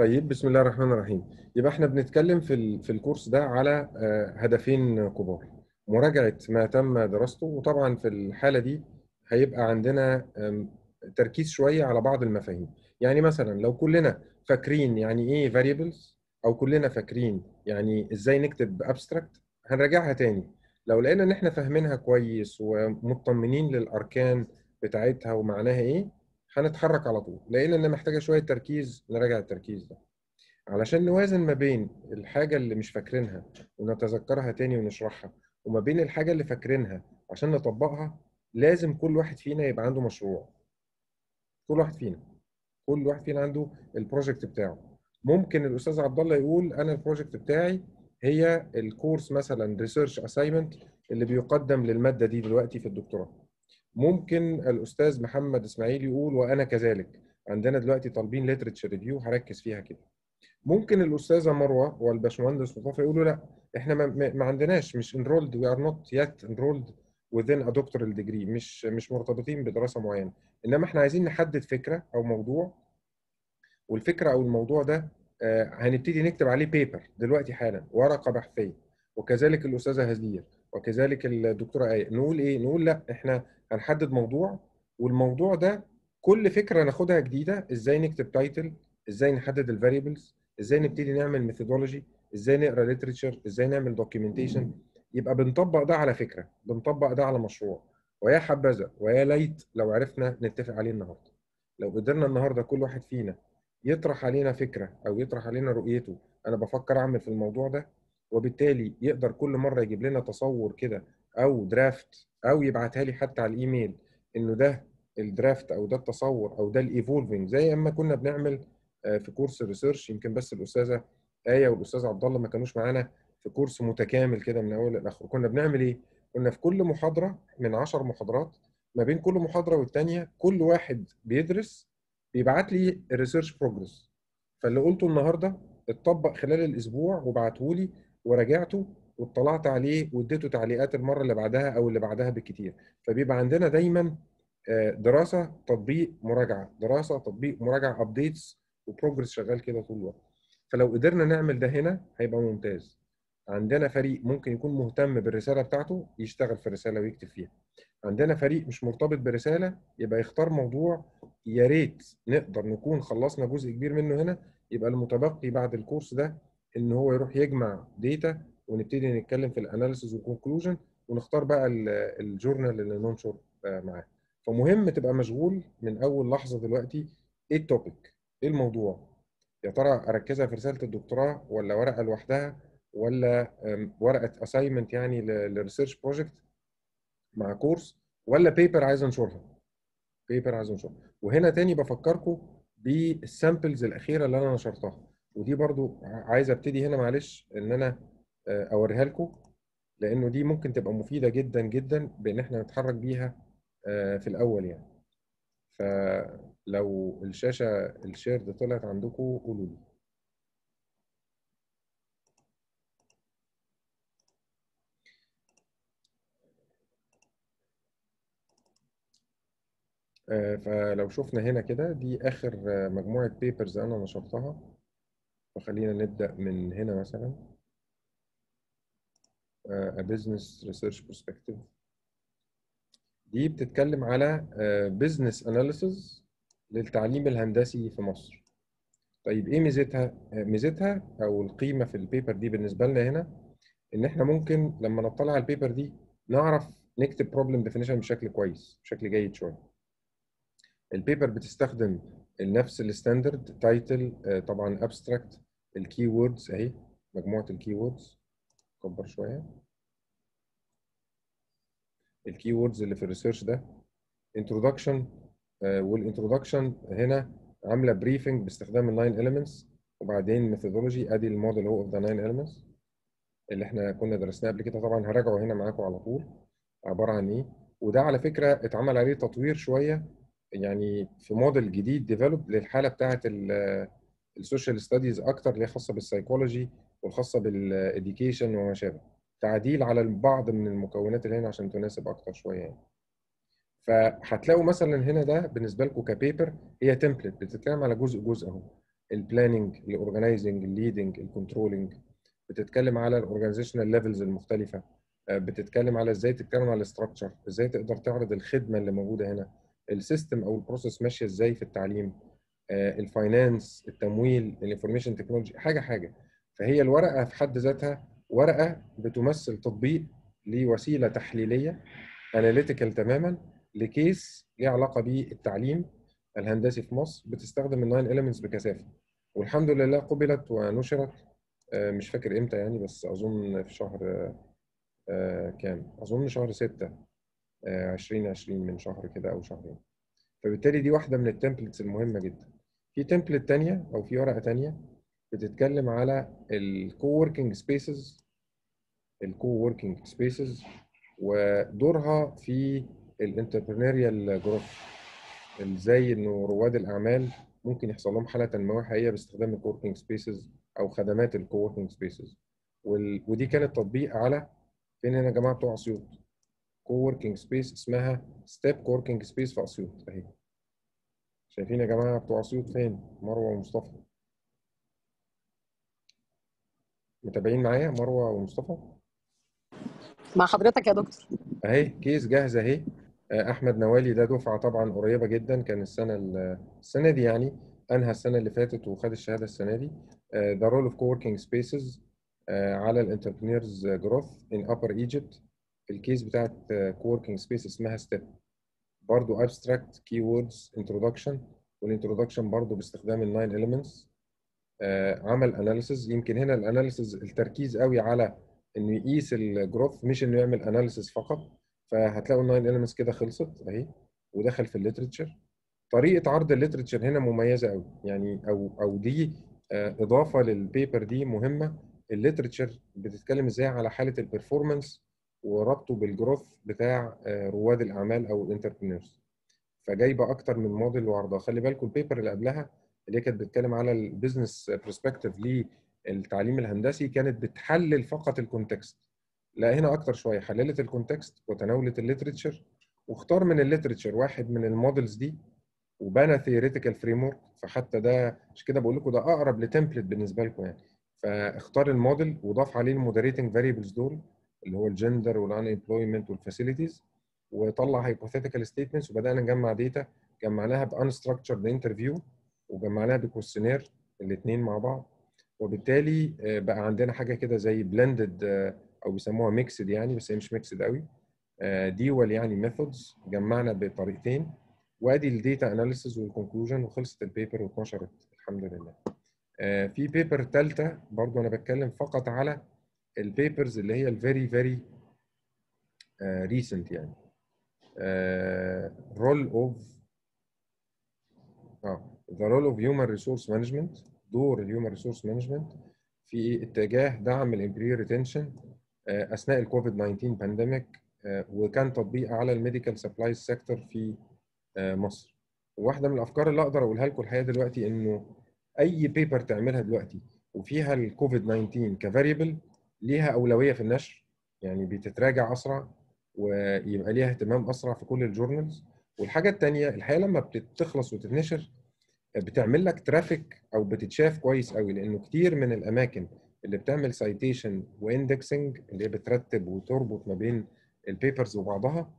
طيب بسم الله الرحمن الرحيم. يبقى إحنا بنتكلم في في الكورس ده على آه، هدفين كبار. مراجعة ما تم دراسته وطبعا في الحالة دي هيبقى عندنا تركيز شوية على بعض المفاهيم. يعني مثلا لو كلنا فاكرين يعني إيه variables أو كلنا فاكرين يعني إزاي نكتب abstract هنراجعها تاني. لو لقينا إن إحنا فاهمينها كويس ومطمنين للأركان بتاعتها ومعناها إيه هنتحرك على طول. لقينا ان محتاجة شوية تركيز نراجع التركيز ده. علشان نوازن ما بين الحاجة اللي مش فاكرينها ونتذكرها تاني ونشرحها وما بين الحاجة اللي فاكرينها عشان نطبقها لازم كل واحد فينا يبقى عنده مشروع. كل واحد فينا. كل واحد فينا عنده ال project بتاعه. ممكن الأستاذ عبد الله يقول أنا ال project بتاعي هي ال course مثلا research assignment اللي بيقدم للمادة دي دلوقتي في الدكتوراه. ممكن الأستاذ محمد إسماعيل يقول وأنا كذلك عندنا دلوقتي طالبين literature review هركز فيها كده. ممكن الأستاذة مروة والباشمهندس مصطفى يقولوا لأ إحنا ما, ما عندناش مش enrolled we are not yet enrolled within a doctoral degree مش مش مرتبطين بدراسة معينة. إنما إحنا عايزين نحدد فكرة أو موضوع والفكرة أو الموضوع ده آه، هنبتدي نكتب عليه paper دلوقتي حالا ورقة بحثية. وكذلك الأستاذة هزير وكذلك الدكتورة آية نقول إيه؟ نقول لأ إحنا هنحدد موضوع والموضوع ده كل فكرة ناخدها جديدة إزاي نكتب title إزاي نحدد ال variables إزاي نبتدي نعمل methodology إزاي نقرأ literature إزاي نعمل documentation يبقى بنطبق ده على فكرة بنطبق ده على مشروع. ويا حبذا ويا ليت لو عرفنا نتفق عليه النهارده. لو قدرنا النهارده كل واحد فينا يطرح علينا فكرة أو يطرح علينا رؤيته أنا بفكر أعمل في الموضوع ده وبالتالي يقدر كل مرة يجيب لنا تصور كده أو draft أو يبعتها لي حتى على الإيميل إنه ده ال draft أو ده التصور أو ده ال evolving زي أما كنا بنعمل آه، في كورس ال research يمكن بس الأستاذة آية والأستاذ عبد الله ما كانوش معانا في كورس متكامل كده من أول لآخر. كنا بنعمل إيه؟ كنا في كل محاضرة من 10 محاضرات ما بين كل محاضرة والتانية كل واحد بيدرس بيبعت لي ال research progress فاللي قلته النهارده اتطبق خلال الأسبوع وبعته لي وراجعته واطلعت عليه واديته تعليقات المرة اللي بعدها أو اللي بعدها بالكتير فبيبقى عندنا دايما آه، دراسة تطبيق مراجعة. دراسة تطبيق مراجعة updates و progress شغال كده طول الوقت. فلو قدرنا نعمل ده هنا هيبقى ممتاز. عندنا فريق ممكن يكون مهتم بالرسالة بتاعته يشتغل في الرسالة ويكتب فيها. عندنا فريق مش مرتبط برسالة يبقى يختار موضوع يا ريت نقدر نكون خلصنا جزء كبير منه هنا يبقى المتبقي بعد الكورس ده إن هو يروح يجمع data ونبتدي نتكلم في ال analysis وال conclusion ونختار بقى ال- ال journal اللي ننشر آه، معاه. فمهم تبقى مشغول من أول لحظة دلوقتي إيه ال topic إيه الموضوع؟ يا ترى أركزها في رسالة الدكتوراه ولا ورقة لوحدها؟ ولا ورقة assignment يعني لل research project مع كورس ولا paper عايز أنشرها؟ paper عايز أنشرها. وهنا تاني بفكركم بال samples الأخيرة اللي أنا نشرتها. ودي برضو عايز أبتدي هنا معلش إن أنا أوريها لكم لأنه دي ممكن تبقى مفيدة جدا جدا بأن إحنا نتحرك بيها آه، في الأول يعني. فلو الشاشة ال share طلعت عندكم قولوا لي. آه، فلو شفنا هنا كده دي آخر آه، مجموعة papers أنا نشرتها. فخلينا نبدأ من هنا مثلا. آه، A Business Research Perspective. دي بتتكلم على آه، Business Analysis للتعليم الهندسي في مصر. طيب إيه ميزتها؟ آه، ميزتها أو القيمة في ال paper دي بالنسبة لنا هنا؟ إن إحنا ممكن لما نطلع على ال paper دي نعرف نكتب problem definition بشكل كويس بشكل جيد شوية. ال paper بتستخدم نفس ال standard title طبعا abstract ال key words أهي مجموعة ال key words كبر شوية. ال key words اللي في ال research ده. introduction وال introduction هنا عاملة briefing باستخدام ال nine elements وبعدين methodology أدي الموديل هو of the nine elements اللي إحنا كنا درسناه قبل كده. طبعا هراجعه هنا معاكم على طول عبارة عن إيه؟ وده على فكرة اتعمل عليه تطوير شوية يعني في موديل جديد develop للحالة بتاعه ال social studies أكتر اللي هي خاصة بالسايكولوجي والخاصة بال education وما شابه. تعديل على البعض من المكونات اللي هنا عشان تناسب أكتر شوية يعني. فهتلاقوا مثلا هنا ده بالنسبة لكم ك paper هي template بتتكلم على جزء جزء أهو. البلاننج الاورجنايزنج الليدنج الكنترولنج بتتكلم على ال organizational levels المختلفة. بتتكلم على إزاي تتكلم على ال structure إزاي تقدر تعرض الخدمة اللي موجودة هنا. ال system أو ال process ماشية إزاي في التعليم. ال finance التمويل ال information technology حاجة حاجة. فهي الورقة في حد ذاتها ورقة بتمثل تطبيق لوسيلة تحليلية analytical تماما ل case ليه علاقة بالتعليم الهندسي في مصر بتستخدم ال nine elements بكثافة. والحمد لله قبلت ونشرت مش فاكر إمتى يعني بس أظن في شهر كام؟ أظن شهر 6 2020 من شهر كده أو شهرين. فبالتالي دي واحدة من ال templates المهمة جدا. في template تانية أو في ورقة تانية بتتكلم على ال co-working spaces ال co-working spaces ودورها في ال entrepreneurial growth إزاي إنه رواد الأعمال ممكن يحصل لهم حالة تنمويه حقيقيه باستخدام ال co-working spaces أو خدمات ال co-working spaces ودي كانت تطبيق على فين هنا يا جماعة؟ بتوع أسيوط. co-working space اسمها Step co-working space في أسيوط أهي. شايفين يا جماعة بتوع أسيوط فين؟ مروة ومصطفى. متابعين معايا مروة ومصطفى. مع حضرتك يا دكتور. أهي case جاهزة أهي. أحمد نوالي ده دفعة طبعا قريبة جدا كان السنة السنة دي يعني أنهى السنة اللي فاتت وخد الشهادة السنة دي. the role of co-working spaces على ال entrepreneurs growth in Upper Egypt ال case بتاعت co-working space اسمها Step برضو abstract key words introduction وال introduction برضو باستخدام ال nine elements عمل analysis يمكن هنا ال analysis التركيز قوي على إنه يقيس ال growth مش إنه يعمل analysis فقط. فهتلاقوا ال nine elements كده خلصت أهي ودخل في ال literature طريقة عرض ال literature هنا مميزة قوي. يعني أو أو دي إضافة لل paper دي مهمة. ال literature بتتكلم إزاي على حالة ال performance وربطه بال growth بتاع رواد الأعمال أو ال entrepreneurs فجايبة أكتر من موديل وعرضها. خلي بالكم ال paper اللي قبلها اللي هي كانت بتتكلم على ال business perspective للتعليم الهندسي كانت بتحلل فقط ال context لا هنا أكتر شوية. حللت ال context وتناولت ال literature واختار من ال literature واحد من ال models دي وبنى theoretical framework فحتى ده مش كده بقول لكم ده أقرب لتمبلت بالنسبة لكم يعني. فاختار الموديل وضاف عليه ال moderating variables دول اللي هو ال gender وال unemployment وال facilities وطلع hypothetical statements وبدأنا نجمع data جمعناها ب unstructured interview وجمعناها ب questionnaire الاثنين مع بعض وبالتالي بقى عندنا حاجة كده زي blended أو بيسموها mixed يعني بس هي مش mixed قوي. dual يعني methods جمعنا بطريقتين وأدي ال data analysis وال conclusion وخلصت ال paper واتنشرت الحمد لله. في paper ثالثه برضو أنا بتكلم فقط على ال papers اللي هي ال very very recent يعني. role of آه the role of human resource management دور ال human resource management في اتجاه دعم ال employee retention أثناء الكوفيد 19 pandemic وكان تطبيق على ال medical supplies sector في مصر. واحدة من الأفكار اللي أقدر أقولها لكم الحقيقة دلوقتي إنه أي paper تعملها دلوقتي وفيها الكوفيد 19 ك variable ليها أولوية في النشر. يعني بتتراجع أسرع ويبقى ليها اهتمام أسرع في كل ال journals والحاجة الثانية الحقيقة لما بتخلص وتتنشر بتعمل لك traffic أو بتتشاف كويس قوي لأنه كتير من الأماكن اللي بتعمل citation و indexing اللي هي بترتب وتربط ما بين ال papers وبعضها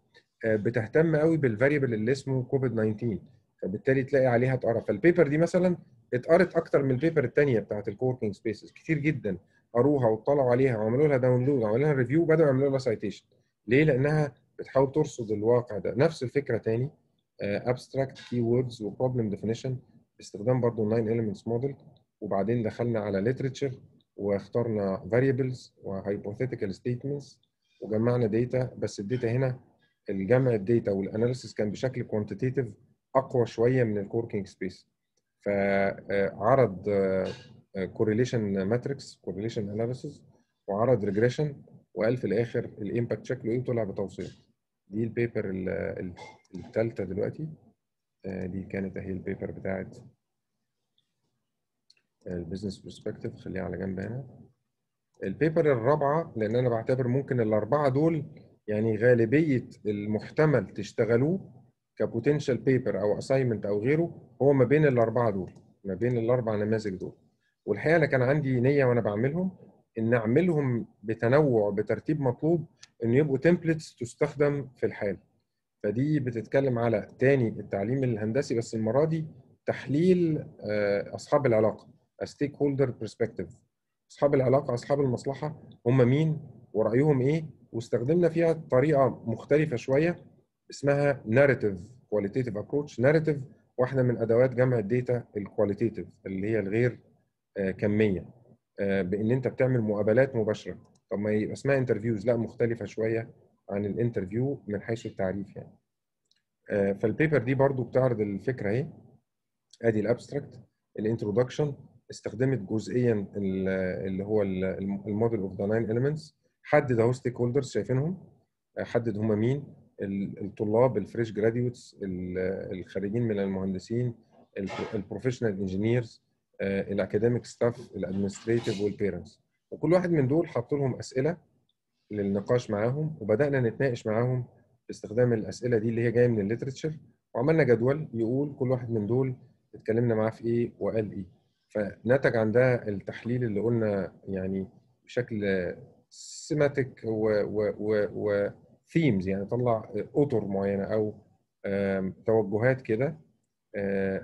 بتهتم قوي بال variable اللي اسمه كوفيد 19 فبالتالي تلاقي عليها اتقرا فال paper دي مثلا اتقرت أكتر من ال paper الثانية بتاعت ال coworking spaces كتير جدا قروها واطلعوا عليها وعملوا لها download وعملوا لها review وبدأوا يعملوا لها citation ليه؟ لأنها بتحاول ترصد الواقع ده. نفس الفكرة تاني abstract keywords و problem definition باستخدام برضه 9 elements model وبعدين دخلنا على literature واخترنا variables وhypothetical statements وجمعنا data بس ال data هنا الجمع ال data وال analysis كان بشكل quantitative أقوى شوية من ال coworking space فعرض correlation matrix correlation analysis وعرض regression وقال في الآخر ال impact شكله إيه؟ وطلع بتوصية دي ال paper الثالثه دلوقتي. دي كانت اهي ال paper بتاعت ال business perspective خليها على جنب هنا. ال paper الرابعة لأن أنا بعتبر ممكن الأربعة دول يعني غالبية المحتمل تشتغلوه ك potential paper أو assignment أو غيره هو ما بين الأربعة دول. ما بين الاربع نماذج دول. والحقيقة أنا كان عندي نية وأنا بعملهم إن أعملهم بتنوع بترتيب مطلوب إن يبقوا templates تستخدم في الحال. فدي بتتكلم على تاني التعليم الهندسي بس المرة دي تحليل أصحاب العلاقة stakeholder perspective أصحاب العلاقة أصحاب المصلحة هم مين ورأيهم إيه؟ واستخدمنا فيها طريقة مختلفة شوية اسمها narrative qualitative approach narrative واحدة من أدوات جمع ال data ال qualitative اللي هي الغير كمية بإن أنت بتعمل مقابلات مباشرة. طب ما يبقى اسمها interviews لا مختلفة شوية. عن ال interview من حيث التعريف يعني. فال paper دي برضو بتعرض الفكرة اهي. ادي ال abstract ال introduction استخدمت جزئيا اللي هو ال model of the nine elements حدد اهو stakeholders شايفينهم؟ حدد هم مين؟ الطلاب ال fresh graduates الخارجين من المهندسين البروفيشنال انجينيرز الاكاديميك ستاف الادمنستريتيف والبيرنتس وكل واحد من دول حط لهم أسئلة للنقاش معاهم وبدأنا نتناقش معاهم باستخدام الأسئلة دي اللي هي جاية من ال literature وعملنا جدول يقول كل واحد من دول اتكلمنا معاه في إيه وقال إيه. فنتج عن ده التحليل اللي قلنا يعني بشكل thematic و themes يعني طلع أطر معينة أو توجهات كده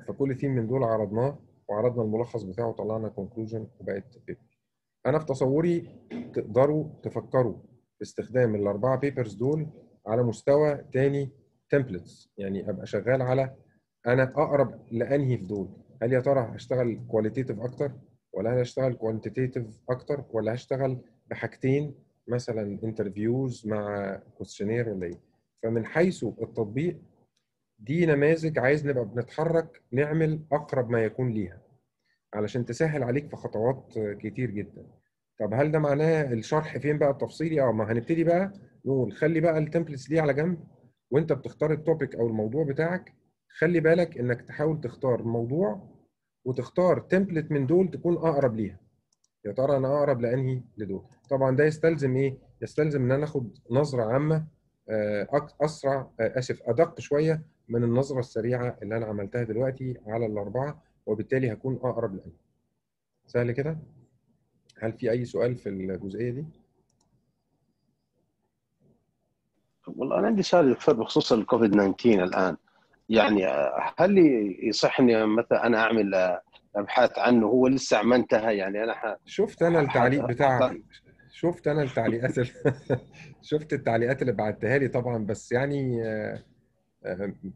فكل ثيم من دول عرضناه وعرضنا الملخص بتاعه وطلعنا conclusion وبقت أنا في تصوري تقدروا تفكروا باستخدام الأربعة papers دول على مستوى تاني templates يعني أبقى شغال على أنا أقرب لأنهي في دول. هل يا ترى هشتغل qualitative أكتر؟ ولا هشتغل quantitative أكتر؟ ولا هشتغل بحاجتين؟ مثلا interviews مع questionnaire ولا إيه؟ فمن حيث التطبيق دي نماذج عايز نبقى بنتحرك نعمل أقرب ما يكون ليها. علشان تسهل عليك في خطوات كتير جدا. طب هل ده معناه الشرح فين بقى التفصيلي؟ آه ما هنبتدي بقى نقول خلي بقى ال templates دي على جنب وانت بتختار ال topic أو الموضوع بتاعك خلي بالك انك تحاول تختار موضوع وتختار template من دول تكون أقرب ليها. يا ترى أنا أقرب لأنهي؟ لدول. طبعا ده يستلزم إيه؟ يستلزم إن أنا آخد نظرة عامة أسرع آسف أدق شوية من النظرة السريعة اللي أنا عملتها دلوقتي على الأربعة وبالتالي هكون أقرب لأنهي. سهل كده؟ هل في أي سؤال في الجزئية دي؟ والله أنا عندي سؤال دكتور بخصوص الكوفيد 19 الآن. يعني هل يصح اني مثلا أنا أعمل أبحاث عنه هو لسه ما انتهى؟ يعني أنا ح... شفت أنا التعليق بتاعك شفت أنا التعليقات ال... شفت التعليقات اللي بعتها لي طبعا بس يعني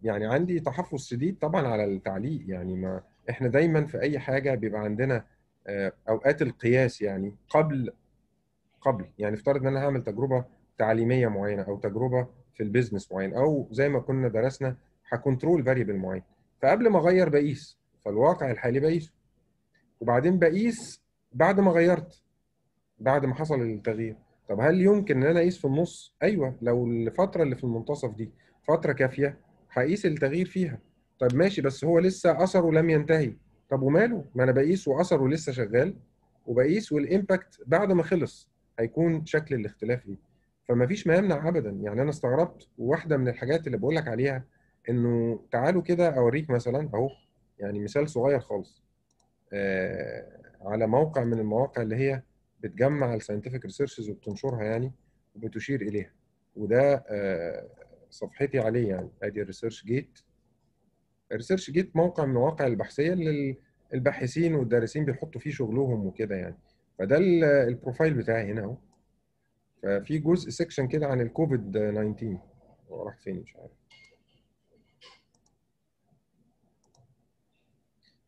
يعني عندي تحفظ شديد طبعا على التعليق. يعني ما إحنا دايما في أي حاجة بيبقى عندنا أوقات القياس يعني قبل قبل يعني افترض إن أنا هعمل تجربة تعليمية معينة أو تجربة في ال business معين أو زي ما كنا درسنا ه control variable معين. فقبل ما أغير بقيس فالواقع الحالي بقيسه. وبعدين بقيس بعد ما غيرت بعد ما حصل التغيير. طب هل يمكن إن أنا أقيس في النص؟ أيوه لو الفترة اللي في المنتصف دي فترة كافية هقيس التغيير فيها. طب ماشي بس هو لسه أثره لم ينتهي. طب وماله؟ ما أنا بقيس وأثره لسه شغال وبقيس وال impact بعد ما خلص هيكون شكل الاختلاف إيه؟ فما فيش ما يمنع ابدا. يعني أنا استغربت وواحدة من الحاجات اللي بقول لك عليها إنه تعالوا كده أوريك مثلا أهو يعني مثال صغير خالص. آه على موقع من المواقع اللي هي بتجمع ال scientific researches وبتنشرها يعني وبتشير إليها. وده آه صفحتي عليه يعني أدي ال ResearchGate ال ResearchGate موقع من المواقع البحثية اللي الباحثين والدارسين بيحطوا فيه شغلهم وكده يعني. فده ال profile بتاعي هنا أهو. ففي جزء section كده عن الكوفيد 19 هو راح فين؟ مش عارف.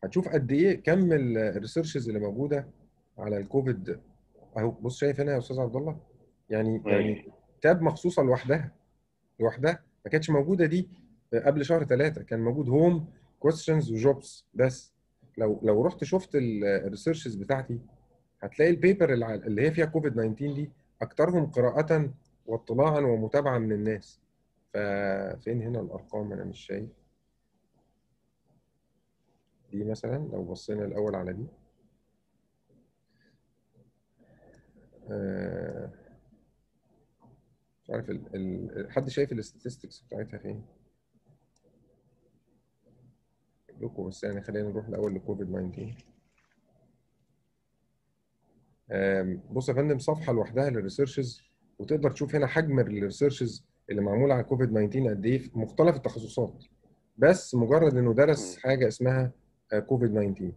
هتشوف قد إيه كم ال researches اللي موجودة على الكوفيد أهو. بص شايف هنا يا أستاذ عبد الله؟ يعني يعني tab مخصوصة لوحدها لوحدها ما كانتش موجودة دي قبل شهر ثلاثة كان موجود home questions و jobs بس. لو لو رحت شفت ال researches بتاعتي هتلاقي ال paper اللي هي فيها كوفيد 19 دي اكثرهم قراءة واطلاعا ومتابعة من الناس. ففين هنا الأرقام؟ أنا مش شايف. دي مثلا لو بصينا الأول على دي. آه مش عارف. حد شايف ال statistics بتاعتها فين؟ لكم بس يعني خلينا نروح الأول لكوفيد 19 آم، بص يا فندم صفحة لوحدها لل researches وتقدر تشوف هنا حجم ال researches اللي معموله على كوفيد 19 قد إيه في مختلف التخصصات. بس مجرد إنه درس. حاجة اسمها آه، كوفيد 19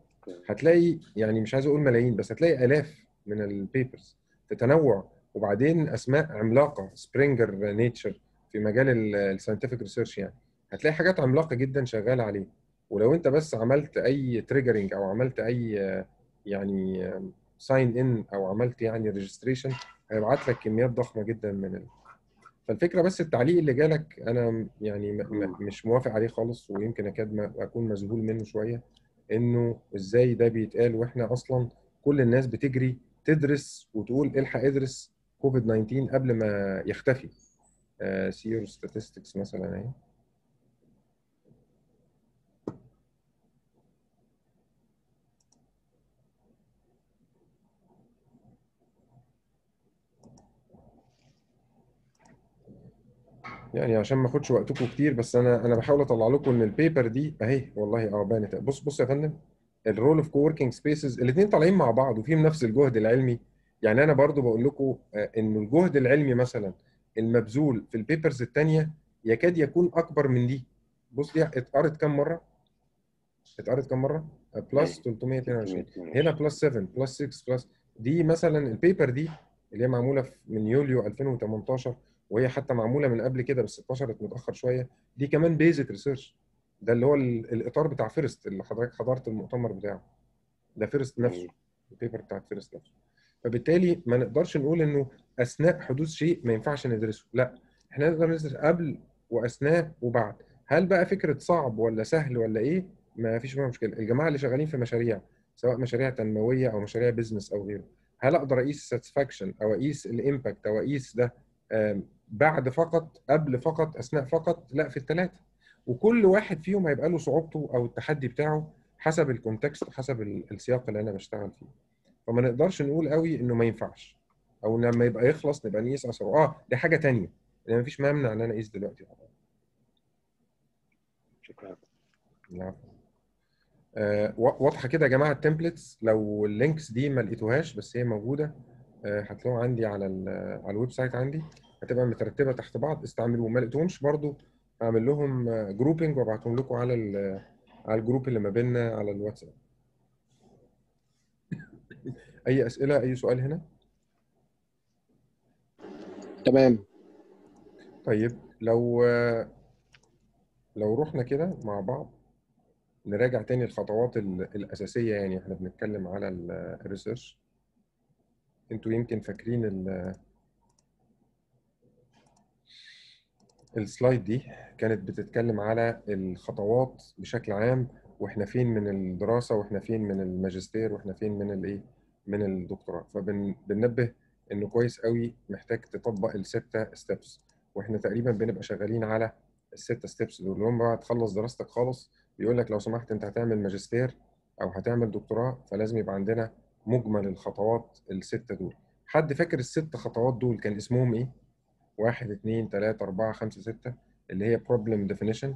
هتلاقي يعني مش عايز أقول ملايين بس هتلاقي آلاف من ال papers في تنوع وبعدين أسماء عملاقة Springer Nature في مجال ال scientific research يعني. هتلاقي حاجات عملاقة جدا شغالة عليه. ولو انت بس عملت أي triggering أو عملت أي آه، يعني sign in أو عملت يعني registration هيبعت لك كميات ضخمة جدا من ال... فالفكرة بس التعليق اللي جالك أنا يعني م- م- مش موافق عليه خالص ويمكن أكاد ما أكون مذهول منه شوية إنه إزاي ده بيتقال وإحنا أصلا كل الناس بتجري تدرس وتقول إلحق ادرس كوفيد 19 قبل ما يختفي. سيرو statistics مثلا أهي. يعني عشان ما اخدش وقتكم كتير بس أنا أنا بحاول أطلع لكم إن ال paper دي أهي والله آه بانت بص بص يا فندم ال role of coworking spaces الاثنين طالعين مع بعض وفيهم نفس الجهد العلمي. يعني أنا برضو بقول لكم آه، إنه الجهد العلمي مثلا المبذول في ال papers الثانية يكاد يكون أكبر من دي. بص دي اتقرت كام مرة؟ اتقرت كام مرة؟ plus 322 هنا plus 7 plus 6 plus دي مثلا ال paper دي اللي هي معمولة من يوليو 2018 وهي حتى معمولة من قبل كده بس اتنشرت متأخر شوية. دي كمان basic research ده اللي هو ال- الإطار بتاع فيرست اللي حضرتك حضرت المؤتمر بتاعه. ده فيرست نفسه. ال paper بتاعت فيرست نفسه. فبالتالي ما نقدرش نقول إنه أثناء حدوث شيء ما ينفعش ندرسه. لا إحنا نقدر ندرس قبل وأثناء وبعد. هل بقى فكرة صعب ولا سهل ولا إيه؟ ما فيش فيها مشكلة. الجماعة اللي شغالين في مشاريع سواء مشاريع تنموية أو مشاريع business أو غيره. هل أقدر أقيس satisfaction أو أقيس ال impact أو أقيس ده بعد فقط قبل فقط أثناء فقط لا في الثلاثه وكل واحد فيهم هيبقى له صعوبته أو التحدي بتاعه حسب ال context وحسب ال- السياق اللي أنا بشتغل فيه. فما نقدرش نقول قوي إنه ما ينفعش. أو لما يبقى يخلص نبقى نقيس اثره آه دي حاجة تانية. لأن مفيش مانع إن أنا أقيس دلوقتي. شكرا. العفو. آه، وا- واضحة كده يا جماعة ال templates لو ال links دي ما لقيتوهاش بس هي موجودة آه، هتلاقوها عندي على على ال website عندي. هتبقى مترتبة تحت بعض. استعملوهم ما لقيتوهمش. برضو أعمل لهم grouping وأبعتهم لكم على على ال group اللي ما بيننا على الواتساب. أي أسئلة؟ أي سؤال هنا؟ تمام. طيب لو لو رحنا كده مع بعض. نراجع تاني الخطوات ال- الأساسية يعني. إحنا بنتكلم على ال- ال research أنتوا يمكن فاكرين ال- ال slide دي. كانت بتتكلم على الخطوات بشكل عام وإحنا فين من الدراسة وإحنا فين من الماجستير وإحنا فين من الايه من الدكتوراه. فبننبه إنه كويس قوي محتاج تطبق الستة steps وإحنا تقريبا بنبقى شغالين على الستة steps دول. اللي هم تخلص دراستك خالص بيقول لك لو سمحت أنت هتعمل ماجستير أو هتعمل دكتوراه فلازم يبقى عندنا مجمل الخطوات الستة دول. حد فاكر الست خطوات دول كان اسمهم إيه؟ واحد اتنين تلاتة أربعة خمسة ستة اللي هي problem definition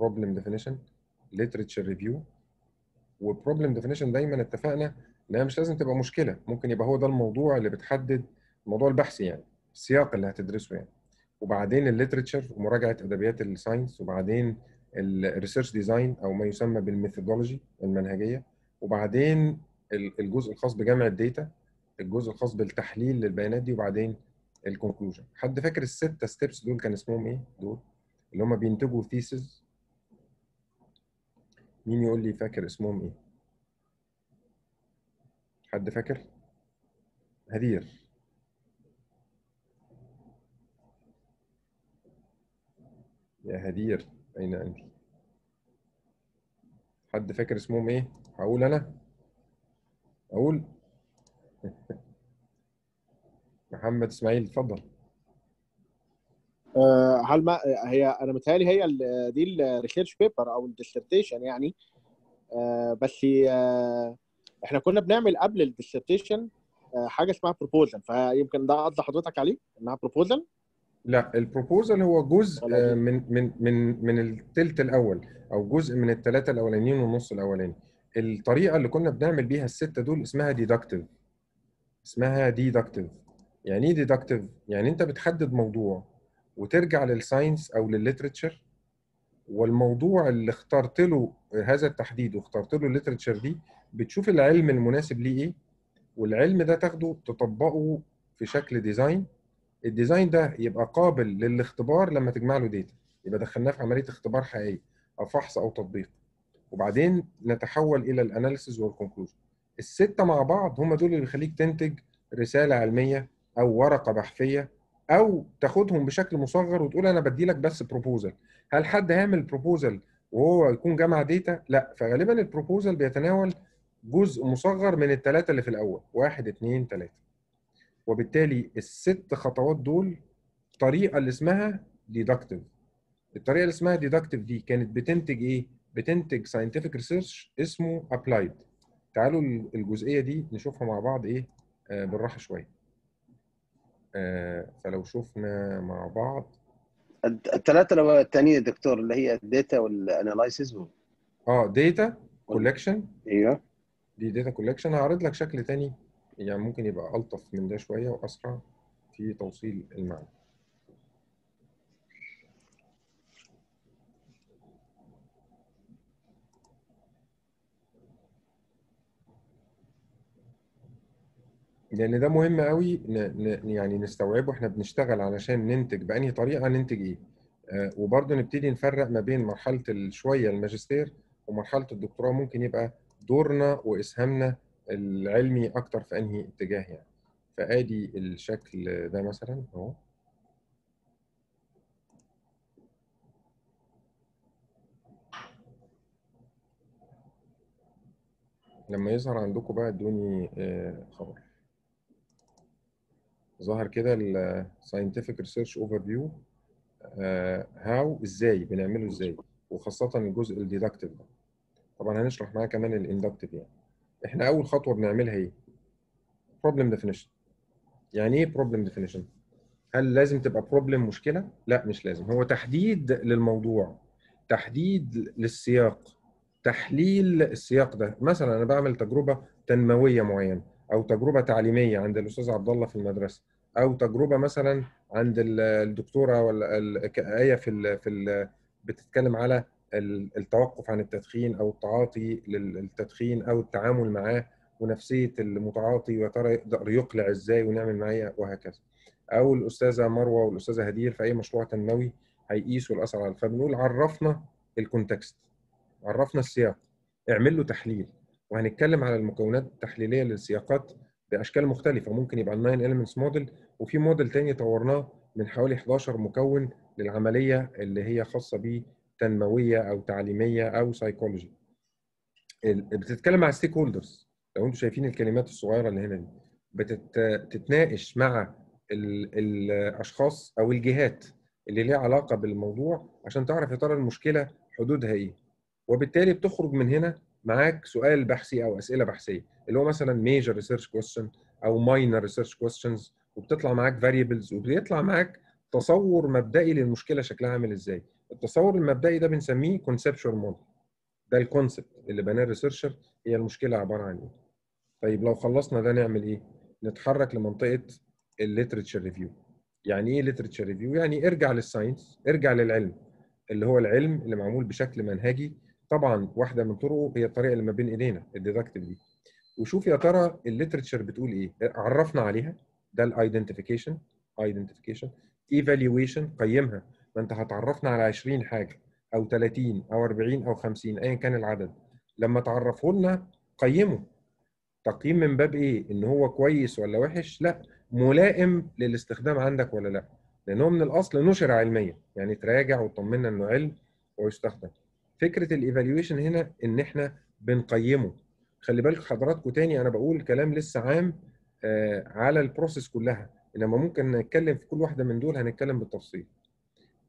problem definition literature review. و problem definition دايما اتفقنا انها مش لازم تبقى مشكلة ممكن يبقى هو ده الموضوع اللي بتحدد الموضوع البحثي يعني السياق اللي هتدرسه يعني. وبعدين ال literature ومراجعة أدبيات ال science وبعدين ال research design أو ما يسمى بال methodology المنهجية وبعدين ال- الجزء الخاص بجمع ال data الجزء الخاص بالتحليل للبيانات دي وبعدين ال conclusion حد فاكر الستة steps دول كان اسمهم إيه؟ دول؟ اللي هم بينتجوا ثيسز مين يقول لي فاكر اسمهم إيه؟ حد فاكر؟ هدير. يا هدير. أين أنت؟ حد فاكر اسمهم إيه؟ هقول أنا؟ أقول؟ محمد إسماعيل اتفضل آه، هل ما هي أنا متهيألي هي دي ال research paper أو ال dissertation يعني آه، بس آه، إحنا كنا بنعمل قبل ال dissertation حاجة اسمها proposal فيمكن ده قصد حضرتك عليه إنها proposal لا ال proposal هو جزء آه،؟ من من من من التلت الأول أو جزء من الثلاثه الأولانيين والنص الأولاني. الطريقة اللي كنا بنعمل بيها الستة دول اسمها deductive اسمها deductive يعني إيه deductive يعني أنت بتحدد موضوع وترجع لل science أو للل literature والموضوع اللي اخترت له هذا التحديد واخترت له ال literature دي بتشوف العلم المناسب ليه إيه والعلم ده تاخده تطبقه في شكل design ال design ده يبقى قابل للاختبار لما تجمع له data يبقى دخلناه في عملية اختبار حقيقي أو فحص أو تطبيق. وبعدين نتحول إلى ال analysis وال conclusion الستة مع بعض هم دول اللي بيخليك تنتج رسالة علمية أو ورقة بحثية أو تاخدهم بشكل مصغر وتقول أنا بدي لك بس proposal هل حد هيعمل proposal وهو يكون جمع data لا فغالبا ال proposal بيتناول جزء مصغر من الثلاثه اللي في الأول. واحد اثنين ثلاثة وبالتالي الست خطوات دول طريقة اللي اسمها deductive الطريقة اللي اسمها deductive دي كانت بتنتج إيه؟ بتنتج scientific research اسمه applied تعالوا الجزئية دي نشوفها مع بعض إيه؟ آه بالراحة شوية. آه فلو شفنا مع بعض. الثلاثه الثانية دكتور اللي هي ال data وال analysis آه data collection أيوه. دي data collection هعرض لك شكل تاني. يعني ممكن يبقى ألطف من ده شوية وأسرع في توصيل المعنى. لأن ده مهم قوي. يعني نستوعبه. إحنا بنشتغل علشان ننتج بأنهي طريقة ننتج إيه؟ آه وبرضه نبتدي نفرق ما بين مرحلة شوية الماجستير ومرحلة الدكتوراه. ممكن يبقى دورنا وإسهامنا العلمي أكتر في أنهي اتجاه يعني؟ فادي الشكل ده مثلا؟ أهو. لما يظهر عندكم بقى ادوني آه، خبر. ظهر كده ال scientific research overview آه، how إزاي بنعمله إزاي؟ وخاصة الجزء ال deductive ده. طبعا هنشرح معاه كمان ال inductive يعني. إحنا أول خطوة بنعملها إيه؟ problem definition. يعني إيه problem definition هل لازم تبقى problem مشكلة؟ لا مش لازم. هو تحديد للموضوع تحديد للسياق تحليل السياق ده. مثلا أنا بعمل تجربة تنموية معينة أو تجربة تعليمية عند الأستاذ عبد الله في المدرسة أو تجربة مثلا عند ال- الدكتورة ولا آية في في بتتكلم على التوقف عن التدخين أو التعاطي للتدخين أو التعامل معاه ونفسية المتعاطي ويا ترى يقدر يقلع إزاي ونعمل معاه وهكذا. أو الأستاذة مروة والأستاذة هدير في أي مشروع تنموي هيقيسوا الأثر على فبنقول عرفنا ال context عرفنا السياق اعمل له تحليل وهنتكلم على المكونات التحليلية للسياقات بأشكال مختلفة. ممكن يبقى ال 9 elements model وفي موديل تاني طورناه من حوالي 11 مكون للعملية اللي هي خاصة تنموية أو تعليمية أو سايكولوجي بتتكلم مع stakeholders لو أنتم شايفين الكلمات الصغيرة اللي هنا دي بتتناقش مع ال- الأشخاص أو الجهات اللي ليها علاقة بالموضوع عشان تعرف يا ترى المشكلة حدودها إيه. وبالتالي بتخرج من هنا معاك سؤال بحثي أو أسئلة بحثية اللي هو مثلا major research question أو minor research questions وبتطلع معاك variables وبيطلع معاك تصور مبدئي للمشكلة شكلها عامل إزاي. التصور المبدئي ده بنسميه conceptual model ده ال concept اللي بناه ال researcher هي المشكلة عبارة عن إيه؟ طيب لو خلصنا ده نعمل إيه؟ نتحرك لمنطقة ال literature review يعني إيه literature review يعني ارجع لل science ارجع للعلم اللي هو العلم اللي معمول بشكل منهجي. طبعا واحدة من طرقه هي الطريقة اللي ما بين إيدينا ال deductive دي. وشوف يا ترى ال literature بتقول إيه؟ عرفنا عليها. ده ال identification identification evaluation قيمها. ما انت هتعرفنا على 20 حاجة أو 30 أو 40 أو 50 ايا كان العدد. لما تعرفه لنا قيمه. تقييم من باب إيه؟ إن هو كويس ولا وحش؟ لا. ملائم للاستخدام عندك ولا لا. لأن هو من الأصل نشر علميا. يعني تراجع وتطمنا إنه علم ويستخدم. فكرة ال evaluation هنا إن إحنا بنقيمه. خلي بالك حضراتكم تاني أنا بقول كلام لسه عام آه على ال process كلها. إنما ممكن نتكلم في كل واحدة من دول هنتكلم بالتفصيل.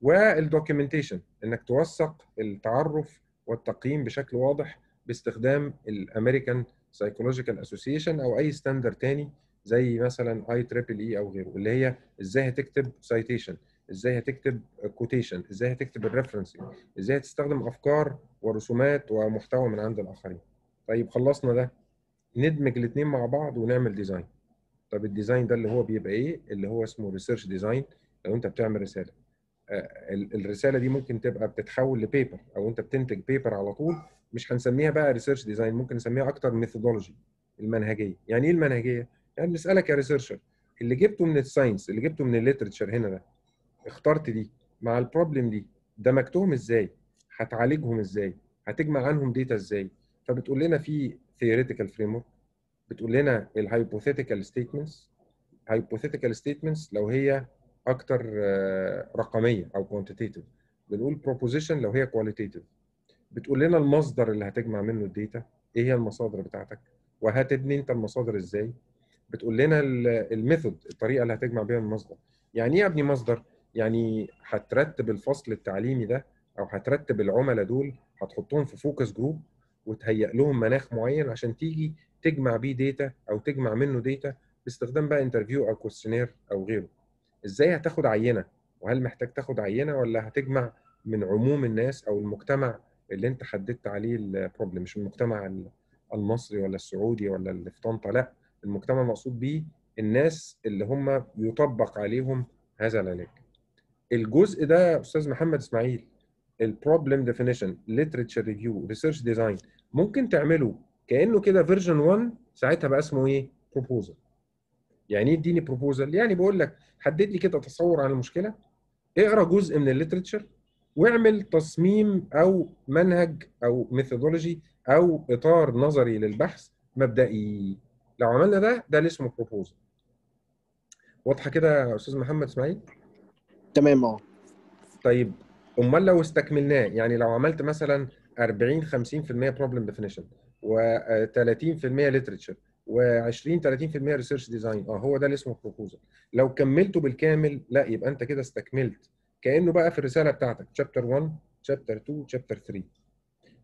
وال documentation إنك توثق التعرف والتقييم بشكل واضح باستخدام ال American Psychological Association أو أي standard تاني زي مثلا IEEE أو غيره اللي هي إزاي هتكتب citation إزاي هتكتب quotation إزاي هتكتب ال referencing إزاي هتستخدم أفكار ورسومات ومحتوى من عند الآخرين. طيب خلصنا ده. ندمج الاثنين مع بعض ونعمل design طب ال design ده اللي هو بيبقى إيه؟ اللي هو اسمه research design لو أنت بتعمل رسالة. ال- الرسالة دي ممكن تبقى بتتحول ل paper أو أنت بتنتج paper على طول. مش هنسميها بقى research design ممكن نسميها أكتر methodology المنهجية. يعني إيه المنهجية؟ يعني نسالك يا researcher اللي جبته من ال science اللي جبته من ال literature هنا ده اخترت دي مع ال problem دي دمجتهم إزاي؟ هتعالجهم إزاي؟ هتجمع عنهم data إزاي؟ فبتقول لنا في theoretical framework بتقول لنا ال hypothetical statements hypothetical statements لو هي أكتر آه، رقمية أو quantitative. بنقول proposition لو هي qualitative. بتقول لنا المصدر اللي هتجمع منه الداتا إيه هي المصادر بتاعتك؟ وهتبني أنت المصادر إزاي؟ بتقول لنا ال method الطريقة اللي هتجمع بيها المصدر. يعني إيه أبني مصدر؟ يعني هترتب الفصل التعليمي ده أو هترتب العملاء دول هتحطهم في focus group وتهيئ لهم مناخ معين عشان تيجي تجمع بيه داتا أو تجمع منه داتا باستخدام بقى interview أو questionnaire أو غيره. إزاي هتاخد عينة؟ وهل محتاج تاخد عينة ولا هتجمع من عموم الناس أو المجتمع اللي أنت حددت عليه ال problem مش المجتمع ال- المصري ولا السعودي ولا اللي في طنطا لأ المجتمع المقصود بيه الناس اللي هم يطبق عليهم هذا العلاج. الجزء ده يا أستاذ محمد إسماعيل ال problem definition literature review research design ممكن تعمله كأنه كده version 1 ساعتها بقى اسمه إيه؟ proposal يعني إيه اديني proposal يعني بقول لك حدد لي كده تصور عن المشكلة اقرأ جزء من ال literature واعمل تصميم أو منهج أو methodology أو إطار نظري للبحث مبدئي. لو عملنا ده ده اللي اسمه proposal واضحة كده يا أستاذ محمد إسماعيل؟ تمام آه. طيب أمال لو استكملناه يعني لو عملت مثلا 40 50% problem definition و30% literature و20 30% research design آه هو ده اللي اسمه proposal لو كملته بالكامل لا يبقى انت كده استكملت. كأنه بقى في الرسالة بتاعتك chapter 1 chapter 2 chapter 3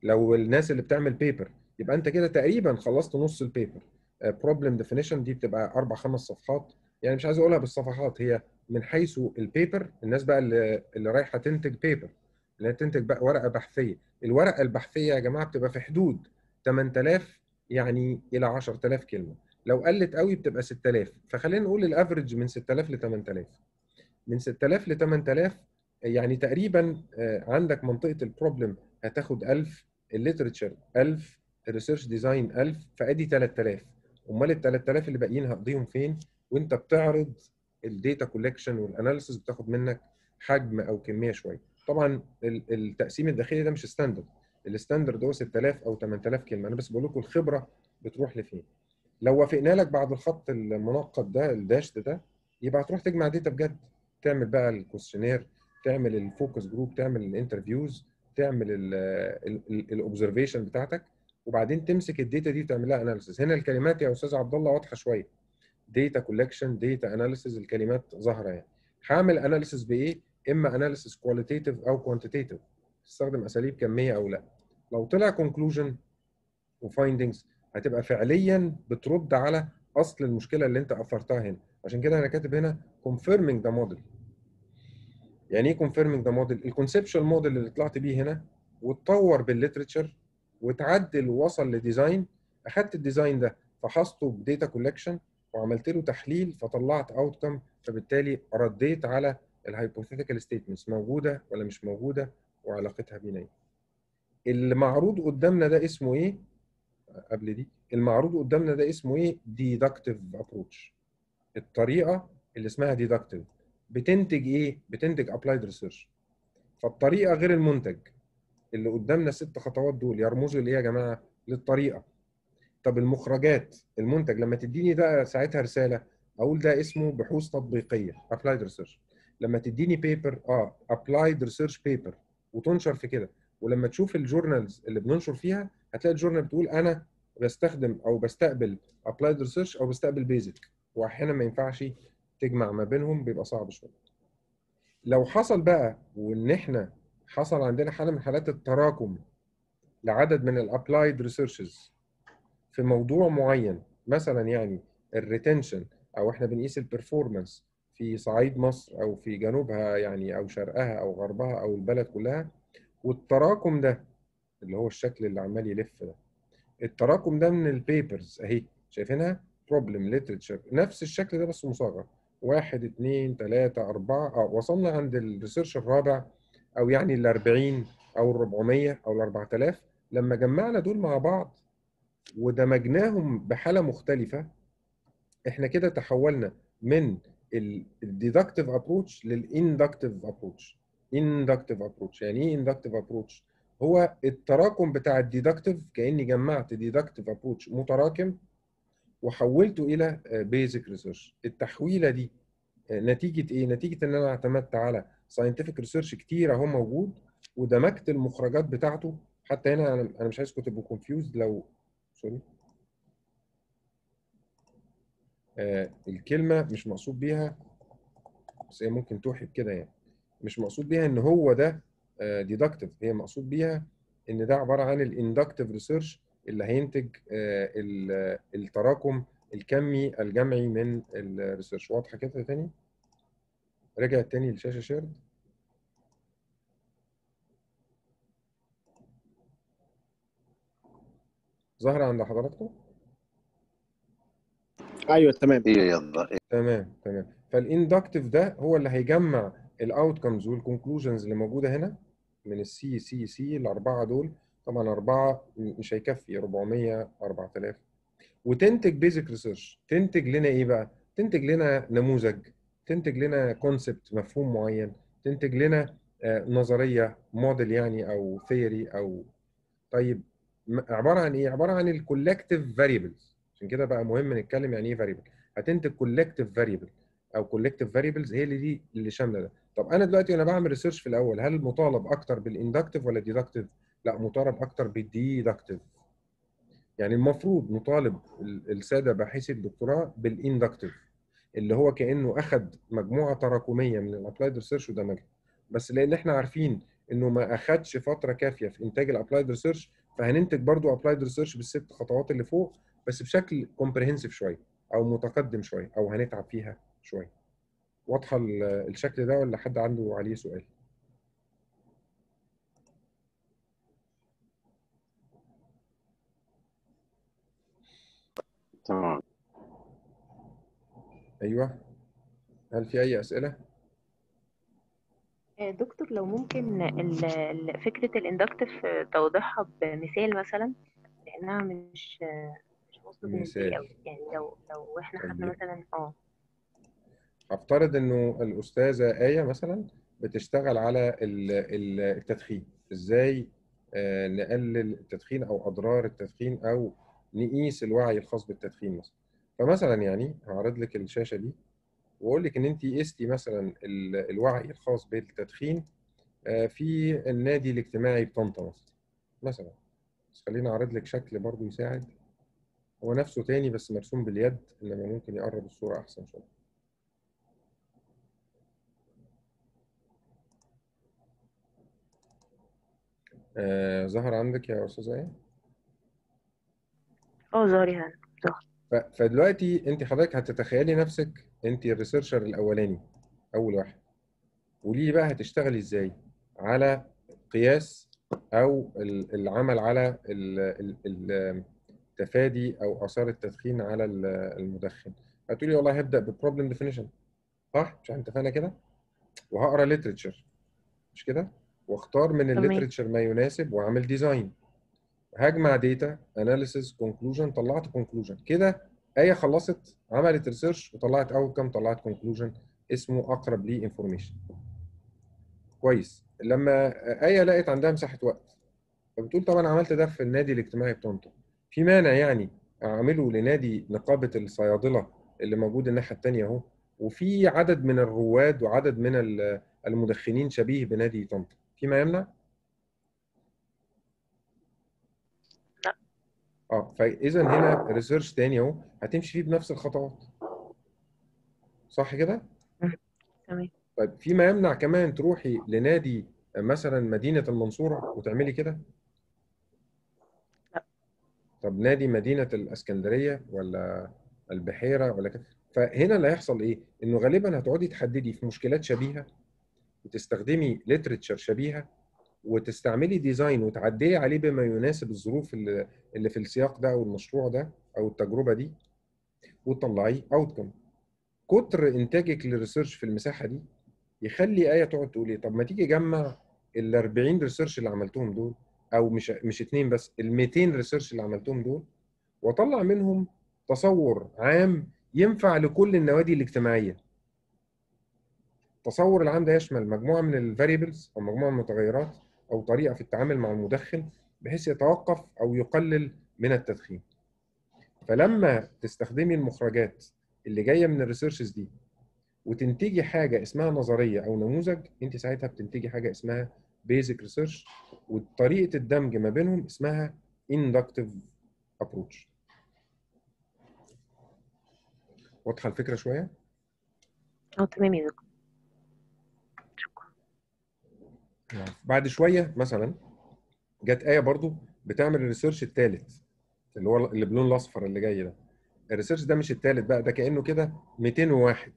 لو الناس اللي بتعمل paper يبقى انت كده تقريبا خلصت نص ال paper problem definition دي بتبقى أربع خمس صفحات. يعني مش عايز أقولها بالصفحات هي من حيث ال paper الناس بقى اللي, اللي رايحة تنتج paper اللي تنتج بقى ورقة بحثية. الورقة البحثية يا جماعة بتبقى في حدود 8000 يعني إلى 10000 كلمة. لو قلت قوي بتبقى 6000 فخلينا نقول ال average من 6000 ل 8000 من 6000 ل 8000 يعني تقريبا عندك منطقة ال problem هتاخد 1000 ال literature 1000 ال research design 1000 فأدي 3000 أمال ال 3000 اللي باقيين هقضيهم فين؟ وأنت بتعرض ال data collection وال analysis بتاخد منك حجم أو كمية شوية. طبعا التقسيم الداخلي ده مش standard ال standard هو 6000 أو 8000 كلمة. أنا بس بقول لكم الخبرة بتروح لفين. لو وافقنا لك بعد الخط المنقط ده ال dash ده يبقى هتروح تجمع داتا بجد. تعمل بقى ال questionnaire تعمل ال focus group تعمل ال interviews تعمل ال observation بتاعتك وبعدين تمسك الداتا دي تعمل لها analysis هنا الكلمات يا أستاذ عبد الله واضحة شوية. data collection data analysis الكلمات ظاهرة يعني. هعمل analysis بإيه؟ إما analysis qualitative أو quantitative تستخدم أساليب كمية أو لأ. لو طلع conclusion و findings هتبقى فعليا بترد على أصل المشكلة اللي أنت اثرتها هنا. عشان كده أنا كاتب هنا confirming the model. يعني إيه confirming the model ال conceptual model اللي طلعت بيه هنا واتطور بال literature وتعدل ووصل ل design أخدت ال design ده فحصته ب data collection وعملت له تحليل فطلعت outcome فبالتالي رديت على ال hypothetical statements موجودة ولا مش موجودة وعلاقتها بينا إيه. اللي معروض قدامنا ده اسمه إيه؟ قبل دي. المعروض قدامنا ده اسمه إيه؟ deductive approach الطريقة اللي اسمها deductive بتنتج إيه؟ بتنتج applied research فالطريقة غير المنتج. اللي قدامنا الست خطوات دول. يرمزوا لايه يا جماعة؟ للطريقة. طب المخرجات. المنتج لما تديني ده ساعتها رسالة. أقول ده اسمه بحوث تطبيقية. applied research لما تديني paper آه applied research paper وتنشر في كده. ولما تشوف ال journals اللي بننشر فيها هتلاقي ال journal بتقول أنا بستخدم أو بستقبل applied research أو بستقبل basic وأحيانا ما ينفعش تجمع ما بينهم بيبقى صعب شوية. لو حصل بقى وإن إحنا حصل عندنا حالة من حالات التراكم لعدد من ال applied researches في موضوع معين مثلا يعني ال retention أو إحنا بنقيس ال performance في صعيد مصر أو في جنوبها يعني أو شرقها أو غربها أو البلد كلها والتراكم ده اللي هو الشكل اللي عمال يلف ده التراكم ده من ال papers أهي شايفينها؟ problem literature نفس الشكل ده بس مصغر. واحد اثنين ثلاثة أربعة آه وصلنا عند ال research الرابع أو يعني ال 40 أو ال 400 أو ال 4000 لما جمعنا دول مع بعض ودمجناهم بحالة مختلفة إحنا كده تحولنا من ال deductive approach لل inductive approach inductive approach يعني إيه inductive approach هو التراكم بتاع ال deductive كأني جمعت deductive approach متراكم وحولته إلى basic research التحويلة دي آه، نتيجة إيه؟ نتيجة إن أنا اعتمدت على scientific research كتير أهو موجود ودمجت المخرجات بتاعته. حتى هنا أنا أنا مش عايزكم تبقوا confused لو sorry آه، الكلمة مش مقصود بيها بس هي ممكن توحي بكده يعني. مش مقصود بيها إن هو ده deductive هي مقصود بيها إن ده عبارة عن ال inductive research اللي هينتج آه، ال- التراكم الكمي الجمعي من ال research واضحة كده تاني؟ رجع تاني للشاشه shared ظاهرة عند حضراتكم؟ أيوه تمام. هي يلا. تمام تمام. فال inductive ده هو اللي هيجمع ال outcomes وال conclusions اللي موجودة هنا من ال CCC الاربعه دول طبعا أربعة مش هيكفي 400 4000 وتنتج basic research تنتج لنا إيه بقى؟ تنتج لنا نموذج. تنتج لنا concept مفهوم معين. تنتج لنا آه، نظرية موديل يعني أو theory أو طيب عبارة عن إيه؟ عبارة عن ال collective variables عشان كده بقى مهم نتكلم يعني إيه variable هتنتج collective variable أو collective variables هي اللي دي اللي شاملة ده. طب أنا دلوقتي وأنا بعمل research في الأول هل مطالب أكتر بال inductive ولا deductive لا مطالب أكتر بال deductive يعني المفروض نطالب ال- السادة باحثي الدكتوراه بال inductive اللي هو كأنه اخذ مجموعة تراكمية من ال applied research ودمجها بس لأن إحنا عارفين إنه ما أخدش فترة كافية في إنتاج ال applied research فهننتج برضو applied research بالست خطوات اللي فوق بس بشكل comprehensive شوية أو متقدم شوية أو هنتعب فيها شوية. واضحة ال- الشكل ده ولا حد عنده عليه سؤال؟ تمام. أيوه. هل في أي أسئلة؟ آه، دكتور لو ممكن فكرة الإندكتيف توضيحها بمثال مثلا لأنها مش مش لي مثال. أوي. يعني لو لو إحنا خدنا طيب. مثلا آه. أفترض إنه الأستاذة آية مثلا بتشتغل على ال- ال- التدخين. إزاي آه، نقلل التدخين أو أضرار التدخين أو نقيس الوعي الخاص بالتدخين مثلا؟ فمثلا يعني هعرض لك الشاشة دي وأقول لك إن أنت قستي مثلا ال- الوعي الخاص بالتدخين آه، في النادي الاجتماعي بطنطا مثلا. مثلا. بس خليني أعرض لك شكل برضو يساعد هو نفسه تاني بس مرسوم باليد إنما ممكن يقرب الصورة أحسن شوية آه، ظهر عندك يا أستاذة آية؟ آه ظهري هنا فدلوقتي انت حضرتك هتتخيلي نفسك انت ال researcher الأولاني أول واحد. قولي لي بقى هتشتغلي إزاي؟ على قياس أو ال- العمل على ال- ال- ال- تفادي أو آثار التدخين على ال- المدخن. هتقولي والله هبدأ ب problem definition صح؟ مش إحنا اتفقنا كده؟ وهقرأ literature مش كده؟ واختار من تمام. ال literature ما يناسب واعمل design هجمع data analysis conclusion طلعت conclusion كده آية خلصت عملت research وطلعت outcome طلعت conclusion اسمه أقرب لي information كويس. لما آية لقت عندها مساحة وقت. فبتقول طب أنا عملت ده في النادي الاجتماعي بطنطا في مانع يعني أعمله لنادي نقابة الصيادلة اللي موجود الناحية الثانية أهو. وفي عدد من الرواد وعدد من ال- المدخنين شبيه بنادي طنطا. فيما يمنع؟ لا. آه فإذا هنا research تاني أهو هتمشي فيه بنفس الخطوات. صح كده؟ تمام. طيب فيما يمنع كمان تروحي لنادي مثلا مدينة المنصورة وتعملي كده؟ لا. طب نادي مدينة الإسكندرية ولا البحيرة ولا كده؟ فهنا اللي هيحصل إيه؟ إنه غالبا هتقعدي تحددي في مشكلات شبيهة. وتستخدمي literature شبيهة وتستعملي design وتعدلي عليه بما يناسب الظروف اللي في السياق ده أو المشروع ده أو التجربة دي وتطلعيه outcome كتر إنتاجك لل research في المساحة دي يخلي آية تقعد تقول إيه؟ طب ما تيجي جمع ال 40 research اللي عملتهم دول أو مش مش اثنين بس ال 200 research اللي عملتهم دول وأطلع منهم تصور عام ينفع لكل النوادي الاجتماعية. التصور العام ده يشمل مجموعة من ال variables أو مجموعة من المتغيرات أو طريقة في التعامل مع المدخن بحيث يتوقف أو يقلل من التدخين. فلما تستخدمي المخرجات اللي جاية من ال researches دي وتنتجي حاجة اسمها نظرية أو نموذج أنت ساعتها بتنتجي حاجة اسمها basic research وطريقة الدمج ما بينهم اسمها inductive approach. واضحة الفكرة شوية؟ آه تمام يا دكتور شكرا بعد شوية مثلا جت آية برضو بتعمل ال research الثالث اللي هو اللي باللون الأصفر اللي جاي ده. ال research ده مش الثالث بقى ده كأنه كده 201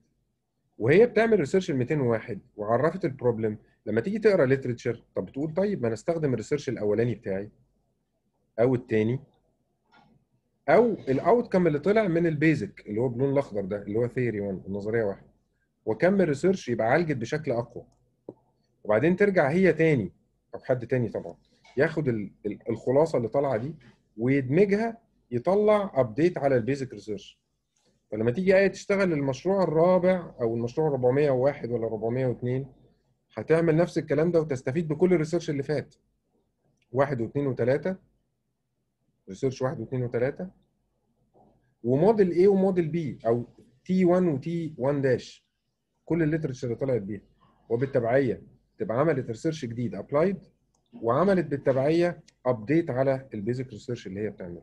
وهي بتعمل research ال 201 وعرفت ال problem لما تيجي تقرأ literature طب بتقول طيب ما أنا أستخدم ال research الأولاني بتاعي أو الثاني أو ال outcome اللي طلع من ال basic اللي هو باللون الأخضر ده اللي هو theory 1 النظرية واحد. وكمل research يبقى عالجت بشكل أقوى. وبعدين ترجع هي تاني أو حد تاني طبعا ياخد ال- ال- الخلاصة اللي طالعة دي ويدمجها يطلع update على ال basic research فلما تيجي آية تشتغل المشروع الرابع أو المشروع 401 ولا 402 هتعمل نفس الكلام ده وتستفيد بكل ال research اللي فات. واحد واثنين وثلاثه research واحد واثنين وثلاثه و model A و model B أو T 1 و T 1 dash كل ال literature اللي طلعت بيها وبالتبعية. تبقى عملت research جديد applied وعملت بالتبعية update على ال basic research اللي هي بتعمله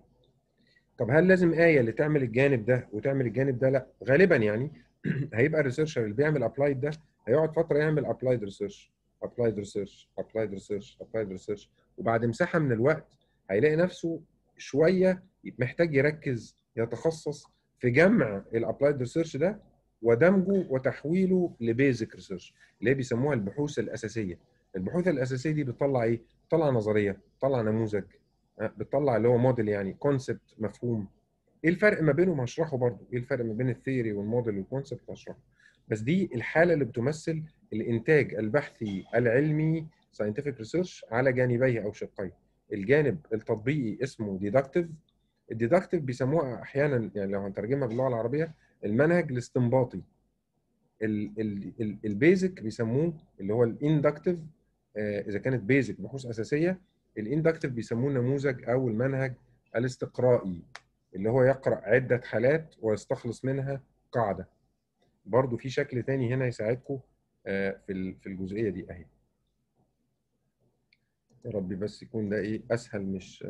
طب هل لازم آية اللي تعمل الجانب ده وتعمل الجانب ده؟ لا غالبا يعني هيبقى ال researcher اللي بيعمل applied ده هيقعد فترة يعمل applied research applied research applied research applied research وبعد مساحة من الوقت هيلاقي نفسه شوية محتاج يركز يتخصص في جمع ال applied research ده ودمجه وتحويله ل basic research اللي هي بيسموها البحوث الأساسية. البحوث الأساسية دي بتطلع إيه؟ بتطلع نظرية بتطلع نموذج بتطلع اللي هو موديل يعني concept مفهوم. إيه الفرق ما بينهم؟ هشرحه برضو. إيه الفرق ما بين ال theory وال model وال concept هشرحه. بس دي الحالة اللي بتمثل الإنتاج البحثي العلمي scientific research على جانبيه أو شقين الجانب التطبيقي اسمه deductive ال deductive بيسموها أحيانا يعني لو هنترجمها باللغة العربية المنهج الاستنباطي. ال basic بيسموه اللي هو ال inductive إذا كانت basic بحوث أساسية ال inductive بيسموه النموذج أو المنهج الاستقرائي اللي هو يقرأ عدة حالات ويستخلص منها قاعدة. برضو في شكل تاني هنا يساعدكم في في الجزئية دي أهي. يا رب بس يكون ده إيه أسهل مش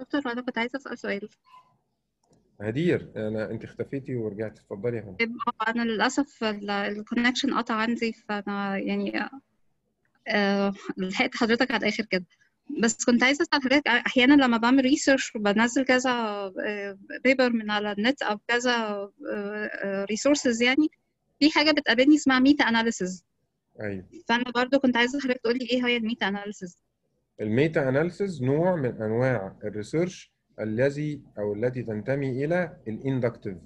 دكتور أنا كنت عايزة أسأل سؤال. هدير أنا أنت اختفيتي ورجعتي اتفضلي يا فندم. أنا للأسف الكونكشن قطع عندي فأنا يعني أه لحقت حضرتك على الآخر كده. بس كنت عايزة أسأل حضرتك أحيانا لما بعمل research وبنزل كذا paper من على النت أو كذا resources يعني في حاجة بتقابلني اسمها meta analysis أيوه. فأنا برضو كنت عايزة حضرتك تقول لي إيه هي الميتا اناليسيز الميتا اناليسيز نوع من أنواع ال research الذي أو التي تنتمي إلى ال inductive.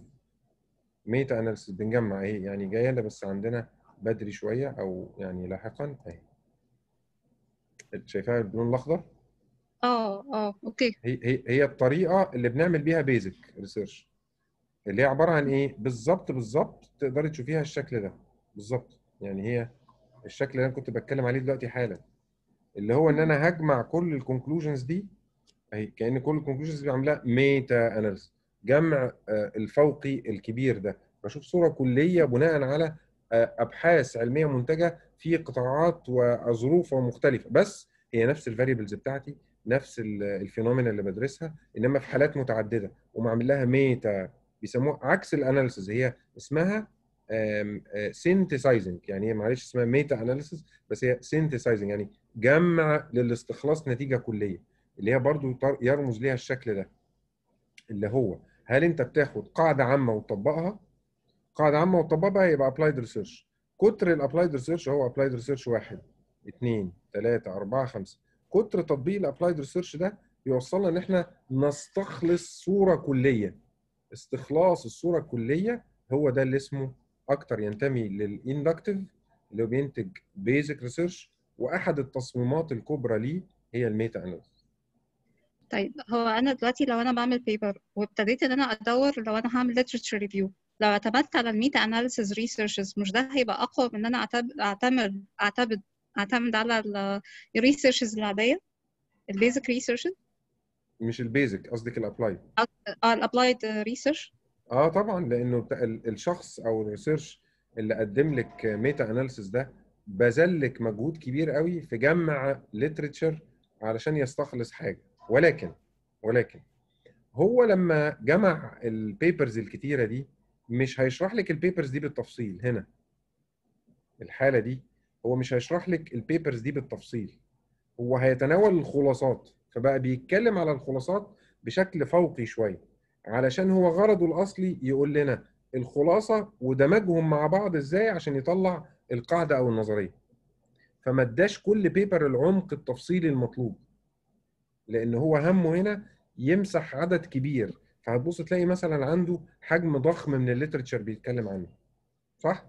meta analysis بنجمع إيه يعني جاية بس عندنا بدري شوية أو يعني لاحقا. أهي. شايفاها باللون الأخضر؟ آه آه okay. هي هي هي الطريقة اللي بنعمل بيها basic research اللي هي عبارة عن إيه؟ بالظبط بالظبط تقدري تشوفيها الشكل ده. بالظبط. يعني هي الشكل اللي أنا كنت بتكلم عليه دلوقتي حالا. اللي هو إن أنا هجمع كل ال conclusions دي أهي كأن كل ال conclusions دي عاملاها meta analysis جمع الفوقي الكبير ده. بشوف صورة كلية بناء على أبحاث علمية منتجة في قطاعات وظروف مختلفة. بس هي نفس ال variables بتاعتي نفس ال phenomena اللي بدرسها إنما في حالات متعددة ومعمل لها meta بيسموها عكس ال analysis هي اسمها synthesizing يعني هي معلش اسمها meta analysis بس هي synthesizing يعني جمع للاستخلاص نتيجة كلية اللي هي برضو يرمز ليها الشكل ده. اللي هو هل انت بتاخد قاعدة عامة وتطبقها؟ قاعدة عامة وتطبقها يبقى applied research كتر ال applied research هو applied research واحد اثنين ثلاثة أربعة خمسة. كتر تطبيق ال applied research ده بيوصلنا إن إحنا نستخلص صورة كلية. استخلاص الصورة الكلية هو ده اللي اسمه أكتر ينتمي لل inductive اللي هو بينتج basic research وأحد التصميمات الكبرى ليه هي ال meta analysis طيب هو أنا دلوقتي لو أنا بعمل paper وابتديت إن أنا أدور لو أنا هعمل literature review لو اعتمدت على ال meta analysis researches مش ده هيبقى أقوى من إن أنا اعتمد اعتمد أعتمد على ال researches العادية؟ ال basic researches مش ال basic قصدك ال applied آه ال applied research آه طبعا لأنه الشخص أو ال research اللي قدم لك meta analysis ده بذل لك مجهود كبير قوي في جمع literature علشان يستخلص حاجة. ولكن ولكن هو لما جمع ال papers الكتيرة دي مش هيشرح لك ال papers دي بالتفصيل هنا. الحالة دي هو مش هيشرح لك ال papers دي بالتفصيل. هو هيتناول الخلاصات فبقى بيتكلم على الخلاصات بشكل فوقي شوية علشان هو غرضه الأصلي يقول لنا الخلاصة ودمجهم مع بعض إزاي عشان يطلع القاعدة أو النظرية. فما اداش كل paper العمق التفصيلي المطلوب لأن هو همه هنا يمسح عدد كبير. فهتبص تلاقي مثلا عنده حجم ضخم من ال literature بيتكلم عنه. صح؟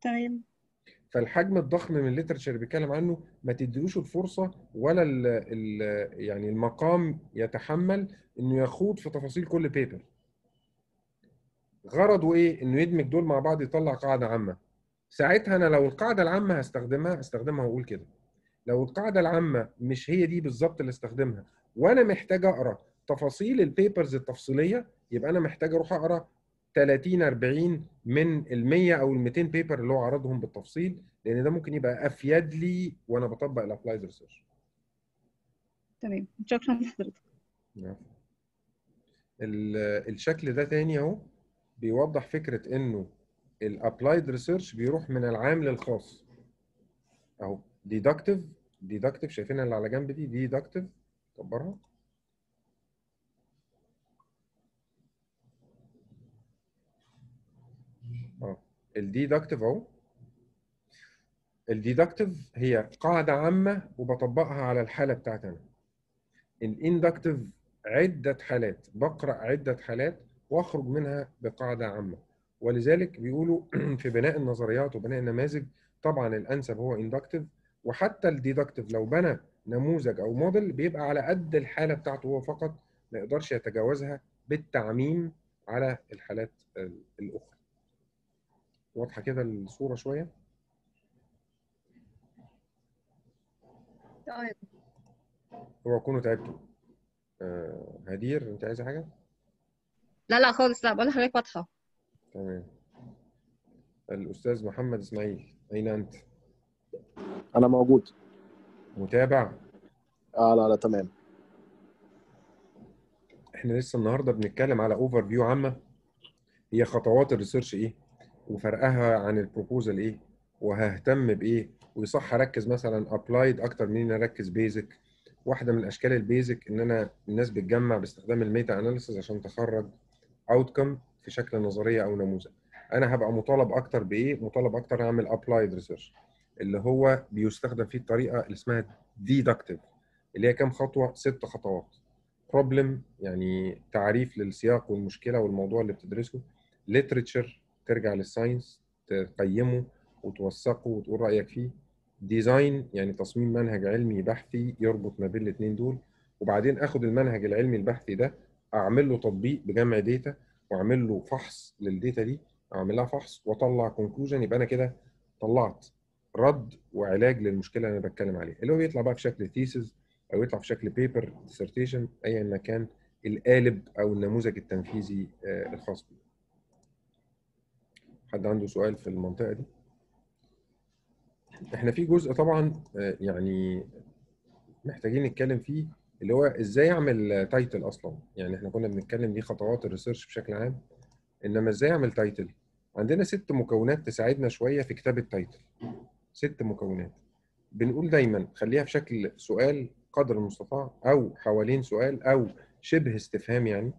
تمام. فالحجم الضخم من ال literature اللي بيتكلم عنه ما تديلوش الفرصة ولا ال ال يعني المقام يتحمل إنه يخوض في تفاصيل كل paper غرضه إيه؟ إنه يدمج دول مع بعض يطلع قاعدة عامة. ساعتها أنا لو القاعدة العامة هستخدمها هستخدمها وأقول كده. لو القاعدة العامة مش هي دي بالظبط اللي استخدمها وأنا محتاج أقرأ تفاصيل ال papers التفصيلية يبقى أنا محتاج أروح أقرأ 30 40 من ال 100 أو ال 200 paper اللي هو عرضهم بالتفصيل لأن ده ممكن يبقى أفيد لي وأنا بطبق ال applied research تمام. شكرا لحضرتك. الشكل ده تاني أهو. بيوضح فكرة إنه ال applied research بيروح من العام للخاص. أهو deductive deductive شايفينها اللي على جنب دي deductive كبرها آه ال deductive أهو. ال deductive هي قاعدة عامة وبطبقها على الحالة بتاعتي أنا. ال inductive عدة حالات بقرأ عدة حالات واخرج منها بقاعدة عامة. ولذلك بيقولوا في بناء النظريات وبناء النماذج طبعا الأنسب هو inductive وحتى ال deductive لو بنى نموذج أو موديل بيبقى على قد الحالة بتاعته هو فقط ما يقدرش يتجاوزها بالتعميم على الحالات الأخرى. واضحة كده الصورة شوية؟ طيب. هو كونوا تعبتوا آه هدير أنت عايزه حاجة؟ لا لا خالص لا بقول لحضرتك واضحه تمام. الأستاذ محمد إسماعيل أين أنت؟ أنا موجود. متابع؟ آه لا لا تمام. إحنا لسه النهارده بنتكلم على overview عامة. هي خطوات ال research إيه؟ وفرقها عن ال proposal إيه؟ وههتم بإيه؟ ويصح أركز مثلا applied أكتر من اني أركز basic واحدة من اشكال ال basic إن أنا الناس بتجمع باستخدام ال meta analysis عشان تخرج. outcome في شكل نظرية أو نموذج. أنا هبقى مطالب أكتر بإيه؟ مطالب أكتر اعمل applied research اللي هو بيستخدم فيه الطريقة اللي اسمها deductive اللي هي كام خطوة؟ ست خطوات. problem يعني تعريف للسياق والمشكلة والموضوع اللي بتدرسه. literature ترجع لل science تقيمه وتوثقه وتقول رأيك فيه. design يعني تصميم منهج علمي بحثي يربط ما بين الاثنين دول. وبعدين آخد المنهج العلمي البحثي ده أعمل له تطبيق بجمع data وأعمل له فحص لل data دي أعمل لها فحص وأطلع conclusion يبقى أنا كده طلعت رد وعلاج للمشكلة اللي أنا بتكلم عليها. اللي هو يطلع بقى في شكل thesis أو يطلع في شكل paper dissertation ايا ما كان القالب أو النموذج التنفيذي الخاص بيه. حد عنده سؤال في المنطقة دي؟ إحنا في جزء طبعا يعني محتاجين نتكلم فيه اللي هو إزاي أعمل title أصلا؟ يعني إحنا كنا بنتكلم دي خطوات ال research بشكل عام. إنما إزاي أعمل title عندنا ست مكونات تساعدنا شوية في كتابة title ست مكونات. بنقول دايما خليها في شكل سؤال قدر المستطاع أو حوالين سؤال أو شبه استفهام يعني.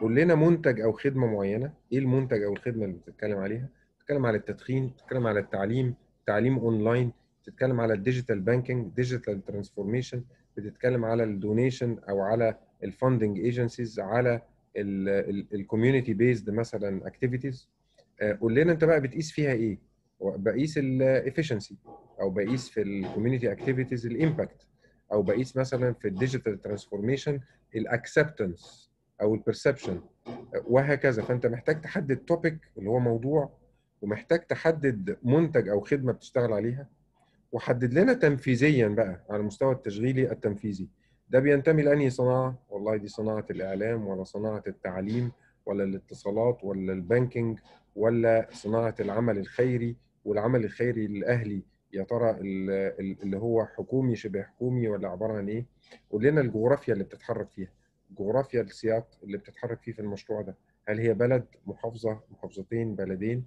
قول لنا منتج أو خدمة معينة. إيه المنتج أو الخدمة اللي بتتكلم عليها؟ بتتكلم على التدخين بتتكلم على التعليم تعليم اونلاين بتتكلم على ال digital banking digital transformation بتتكلم على ال donation أو على ال funding agencies على ال community based مثلا activities قول لنا أنت بقى بتقيس فيها إيه؟ بقيس ال efficiency أو بقيس في ال community activities ال impact أو بقيس مثلا في ال digital transformation ال acceptance أو ال perception وهكذا. فأنت محتاج تحدد topic اللي هو موضوع ومحتاج تحدد منتج أو خدمة بتشتغل عليها. وحدد لنا تنفيذيا بقى على المستوى التشغيلي التنفيذي. ده بينتمي لأنهي صناعة؟ والله دي صناعة الإعلام ولا صناعة التعليم ولا الاتصالات ولا البانكينج ولا صناعة العمل الخيري والعمل الخيري الاهلي يا ترى اللي هو حكومي شبه حكومي ولا عبارة عن إيه؟ قول لنا الجغرافيا اللي بتتحرك فيها. جغرافيا السياق اللي بتتحرك فيه في المشروع ده. هل هي بلد محافظة محافظتين بلدين؟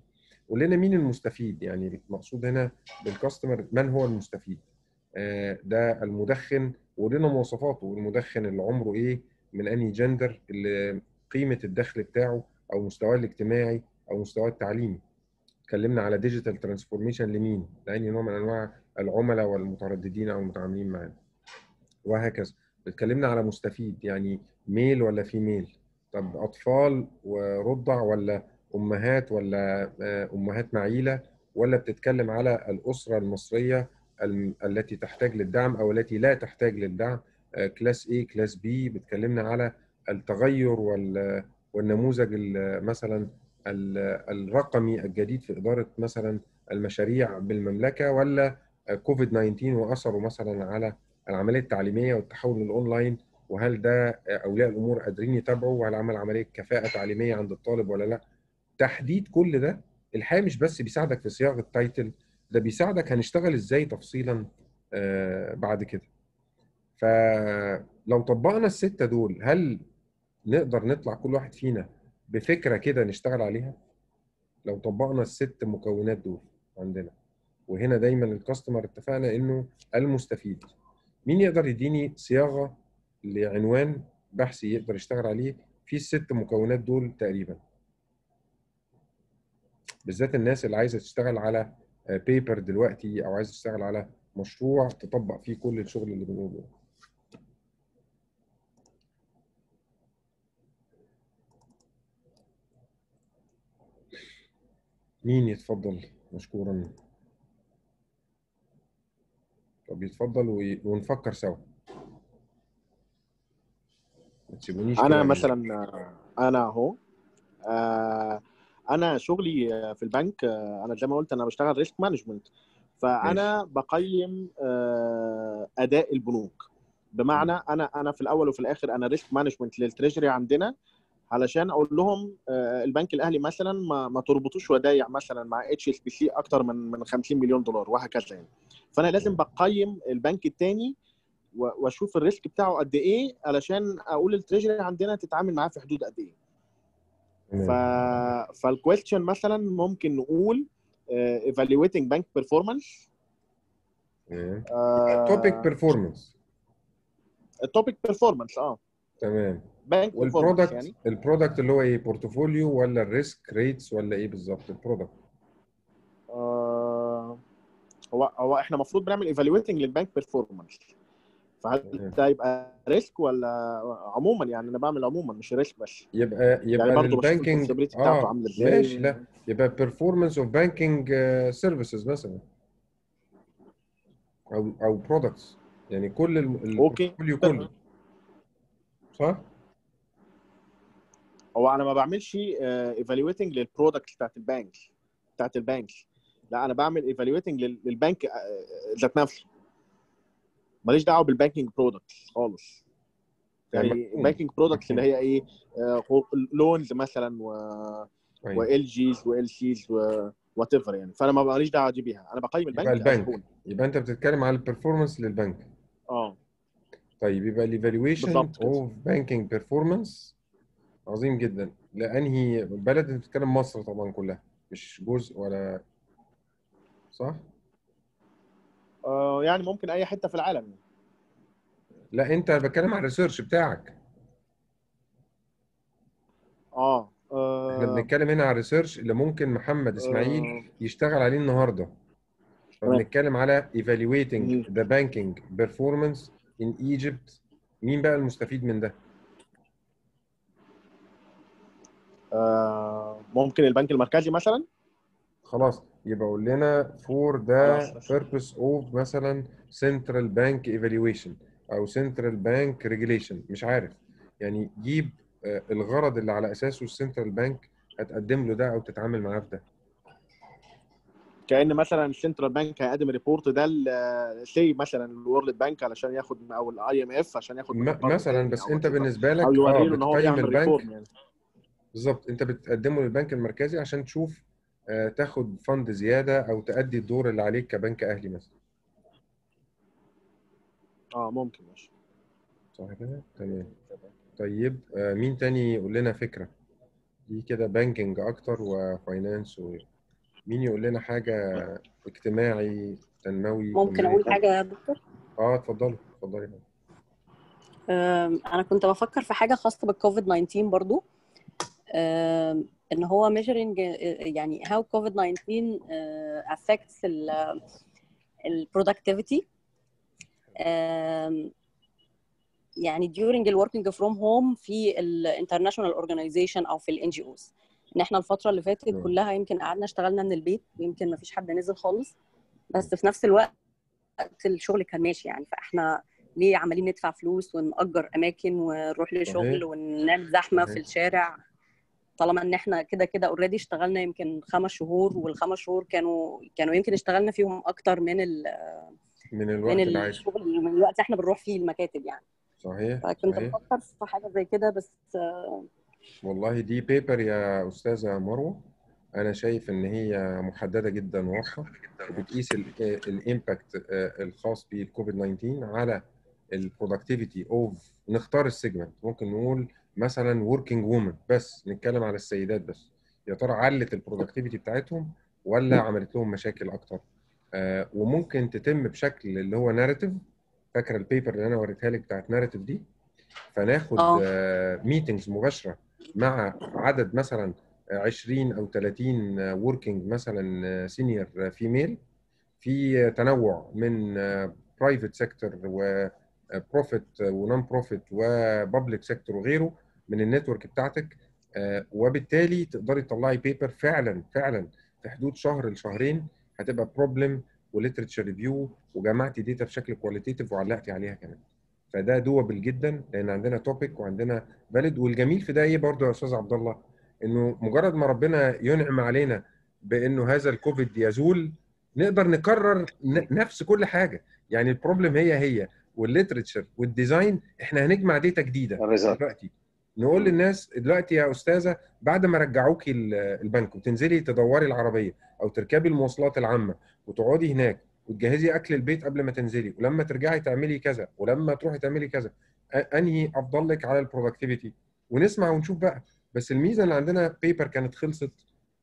قول لنا مين المستفيد؟ يعني المقصود هنا بال customer من هو المستفيد؟ آه ده المدخن وقول لنا مواصفاته. المدخن اللي عمره إيه؟ من أنهي جندر اللي قيمة الدخل بتاعه أو مستواه الاجتماعي أو مستواه التعليمي. اتكلمنا على digital transformation لمين؟ لاني نوع من أنواع العملاء والمترددين أو المتعاملين معانا وهكذا. اتكلمنا على مستفيد يعني male ولا female طب أطفال ورضع ولا أمهات ولا أمهات معيلة ولا بتتكلم على الأسرة المصرية التي تحتاج للدعم أو التي لا تحتاج للدعم؟ class A class B. بتكلمنا على التغير والنموذج مثلا الرقمي الجديد في إدارة مثلا المشاريع بالمملكة ولا كوفيد 19 وأثره مثلا على العملية التعليمية والتحول للاونلاين وهل ده أولياء الأمور قادرين يتابعوا؟ وهل عمل عملية كفاءة تعليمية عند الطالب ولا لأ؟ تحديد كل ده الحقيقة مش بس بيساعدك في صياغة التايتل ده بيساعدك هنشتغل إزاي تفصيلا آه بعد كده. فلو طبقنا الستة دول هل نقدر نطلع كل واحد فينا بفكرة كده نشتغل عليها؟ لو طبقنا الست مكونات دول عندنا وهنا دايما الكاستمر اتفقنا إنه المستفيد. مين يقدر يديني صياغة لعنوان بحثي يقدر يشتغل عليه؟ في الست مكونات دول تقريبا. بالذات الناس اللي عايزة تشتغل على بيبر دلوقتي أو عايزة تشتغل على مشروع تطبق فيه كل الشغل اللي بنقوله. مين يتفضل مشكورا؟ طب يتفضل ونفكر سوا. ما تسيبونيش أنا مثلا أنا أهو. آه أنا شغلي في البنك أنا زي ما قلت أنا بشتغل risk management فأنا بقيم أداء البنوك. بمعنى أنا أنا في الأول وفي الآخر أنا risk management لل treasury عندنا علشان أقول لهم البنك الأهلي مثلا ما, ما تربطوش ودايع مثلا مع HSBC أكتر من من 50 مليون دولار وهكذا يعني. فأنا لازم بقيم البنك الثاني وأشوف ال risk بتاعه قد إيه علشان أقول ال treasury عندنا تتعامل معاه في حدود قد إيه. ف... فال question مثلا ممكن نقول evaluating bank performance. topic performance ال topic performance آه تمام. bank وال product يعني. ال product اللي هو إيه portfolio ولا ال risk rates ولا إيه بالظبط؟ ال product آه هو هو إحنا المفروض بنعمل evaluating لل bank performance فهل ده يبقى risk ولا عموما؟ يعني أنا بعمل عموما مش risk بس. يبقى يبقى يعني برضه ال banking بتاعته آه عاملة إزاي. ماشي لا. يبقى performance of banking services مثلا. أو أو products يعني كل ال portfolio كله. صح؟ هو أنا ما بعملش evaluating لل product بتاعت البنك بتاعت البنك. لا أنا بعمل evaluating للبنك آه، ذات نفسه. ماليش دعوة بال banking product خالص. يعني ال banking product اللي هي إيه؟ loans مثلا و. وال Gs وال Cs whatever يعني. فأنا ما ماليش دعوة دي بيها. أنا بقيم يبقى البنك البنك. كزبون. يبقى أنت بتتكلم على ال performance للبنك. آه. طيب يبقى ال evaluation. of banking performance عظيم جدا. لأنهي بلد؟ أنت بتتكلم مصر طبعا كلها مش جزء ولا صح؟ آه، يعني ممكن أي حتة في العالم. لا أنت بتكلم عن ال research بتاعك. آه إحنا آه، بنتكلم هنا على ال research اللي ممكن محمد إسماعيل آه، يشتغل عليه النهارده. تمام. فبنتكلم على evaluating the banking performance in Egypt. مين بقى المستفيد من ده؟ آه، ممكن البنك المركزي مثلا؟ خلاص. يبقى قول لنا خلاص ماشي. purpose of مثلا central bank evaluation أو central bank regulation مش عارف يعني جيب آه، الغرض اللي على أساسه ال central bank هتقدم له ده أو تتعامل معاه في ده كأن مثلا ال central bank هيقدم report ده سي مثلا ال World Bank علشان ياخد أو ال IMF عشان ياخد مثلا بس أنت. بالنسبة لك أو آه يوري له ان هو بيعمل reform يعني بالظبط أنت بتقدمه للبنك المركزي عشان تشوف آه، تاخد fund زيادة أو تأدي الدور اللي عليك كبنك أهلي مثلا. آه ممكن ماشي. صح كده تمام. طيب آه، مين تاني يقول لنا فكرة؟ دي كده banking أكتر و finance و... مين يقول لنا حاجة اجتماعي تنموي ممكن أقول؟ حاجة يا دكتور؟ آه اتفضلي اتفضلي. أنا كنت بفكر في حاجة خاصة بالكوفيد 19 برضو. إن هو measuring يعني how COVID 19 uh, affects ال ال productivity يعني during ال working from home في ال international organization أو في ال NGOs إن إحنا الفترة اللي فاتت. كلها يمكن قعدنا اشتغلنا من البيت ويمكن ما فيش حد نزل خالص بس في نفس الوقت الشغل كان ماشي يعني فإحنا ليه عمالين ندفع فلوس ونأجر أماكن ونروح لشغل. ونعمل زحمة. في الشارع طالما ان إحنا كده كده اوريدي اشتغلنا يمكن خمس شهور والخمس شهور كانوا كانوا يمكن اشتغلنا فيهم أكتر من ال من الوقت من الشغل من الوقت إحنا بنروح فيه المكاتب يعني. صحيح فكنت صحيح. بفكر في حاجة زي كده بس آه، والله دي paper يا أستاذة مروة. أنا شايف إن هي محددة جدا وواضحه وبتقيس ال impact الخاص بالكوفيد 19 على ال productivity of نختار ال segment ممكن نقول مثلا working women بس نتكلم على السيدات بس. يا ترى علت ال productivity بتاعتهم ولا عملت لهم مشاكل أكتر؟ آه وممكن تتم بشكل اللي هو narrative فاكرة ال paper اللي أنا وريتها لك بتاعت narrative دي؟ فناخد آه. meetings مباشرة مع عدد مثلا 20 أو 30 working مثلا senior female في تنوع من private sector و profit و non-profit و public sector وغيره. من ال network بتاعتك آه، وبالتالي تقدري تطلعي paper فعلا فعلا في حدود شهر لشهرين هتبقى problem و literature review وجمعتي data بشكل qualitative وعلقتي عليها كمان. فده doable جدا لأن عندنا topic وعندنا valid والجميل في ده إيه برضه يا أستاذ عبد الله إنه مجرد ما ربنا ينعم علينا بإنه هذا الكوفيد يزول نقدر نكرر نفس كل حاجة. يعني ال problem هي هي وال literature وال design إحنا هنجمع data جديدة دلوقتي. نقول للناس دلوقتي يا أستاذة بعد ما رجعوكي ال- البنك وتنزلي تدوري العربية أو تركبي المواصلات العامة وتقعدي هناك وتجهزي أكل البيت قبل ما تنزلي ولما ترجعي تعملي كذا ولما تروحي تعملي كذا أنهي افضل لك على ال productivity ونسمع ونشوف بقى. بس الميزة اللي عندنا paper كانت خلصت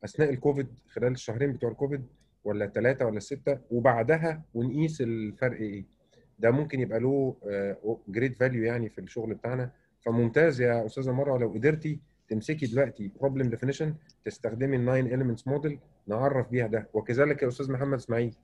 أثناء الكوفيد خلال الشهرين بتوع الكوفيد ولا الثلاثه ولا الستة؟ وبعدها ونقيس الفرق إيه؟ ده ممكن يبقى له great value يعني في الشغل بتاعنا. فممتاز يا أستاذة مروة لو قدرتي تمسكي دلوقتي problem definition تستخدمي ال nine elements model نعرف بيها ده. وكذلك يا أستاذ محمد إسماعيل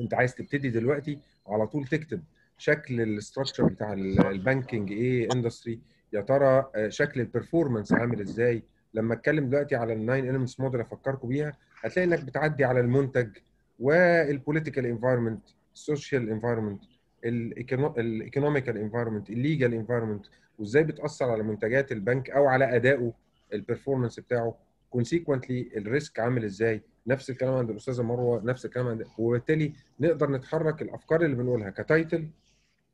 أنت عايز تبتدي دلوقتي على طول تكتب شكل ال structure بتاع ال- ال banking إيه industry يا ترى آه، شكل ال performance عامل إزاي؟ لما أتكلم دلوقتي على ال nine elements model أفكركم بيها هتلاقي إنك بتعدي على المنتج والبوليتيكال انفايرمنت السوشيال انفايرمنت الايكونوميكال انفايرمنت الليجال انفايرمنت وإزاي بتأثر على منتجات البنك أو على أدائه ال performance بتاعه. consequently ال risk عامل إزاي؟ نفس الكلام عند الأستاذة مروة نفس الكلام عند وبالتالي نقدر نتحرك الأفكار اللي بنقولها ك title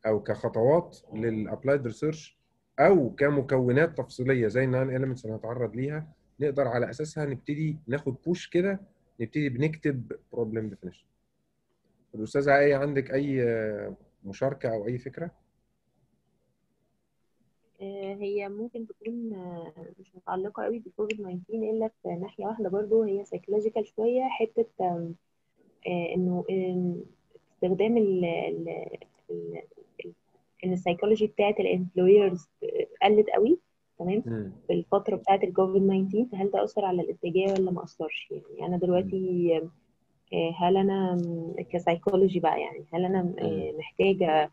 أو كخطوات لل applied research أو كمكونات تفصيلية زي ال nine elements اللي هنتعرض ليها. نقدر على أساسها نبتدي ناخد push كده نبتدي بنكتب problem definition الأستاذة إيه عندك أي مشاركة أو أي فكرة؟ آه، هي ممكن تكون آه، مش متعلقة قوي بالكوفيد 19 إلا في ناحية واحدة برضو هي psychological شوية حتة آم، آه، إنه آم، استخدام ال إن السايكولوجي بتاعت ال employers قلت قوي تمام. في الفترة بتاعت الكوفيد 19 فهل ده أثر على الاتجاه ولا ما أثرش؟ يعني أنا دلوقتي هل أنا كسايكولوجي بقى يعني هل أنا آه، محتاجة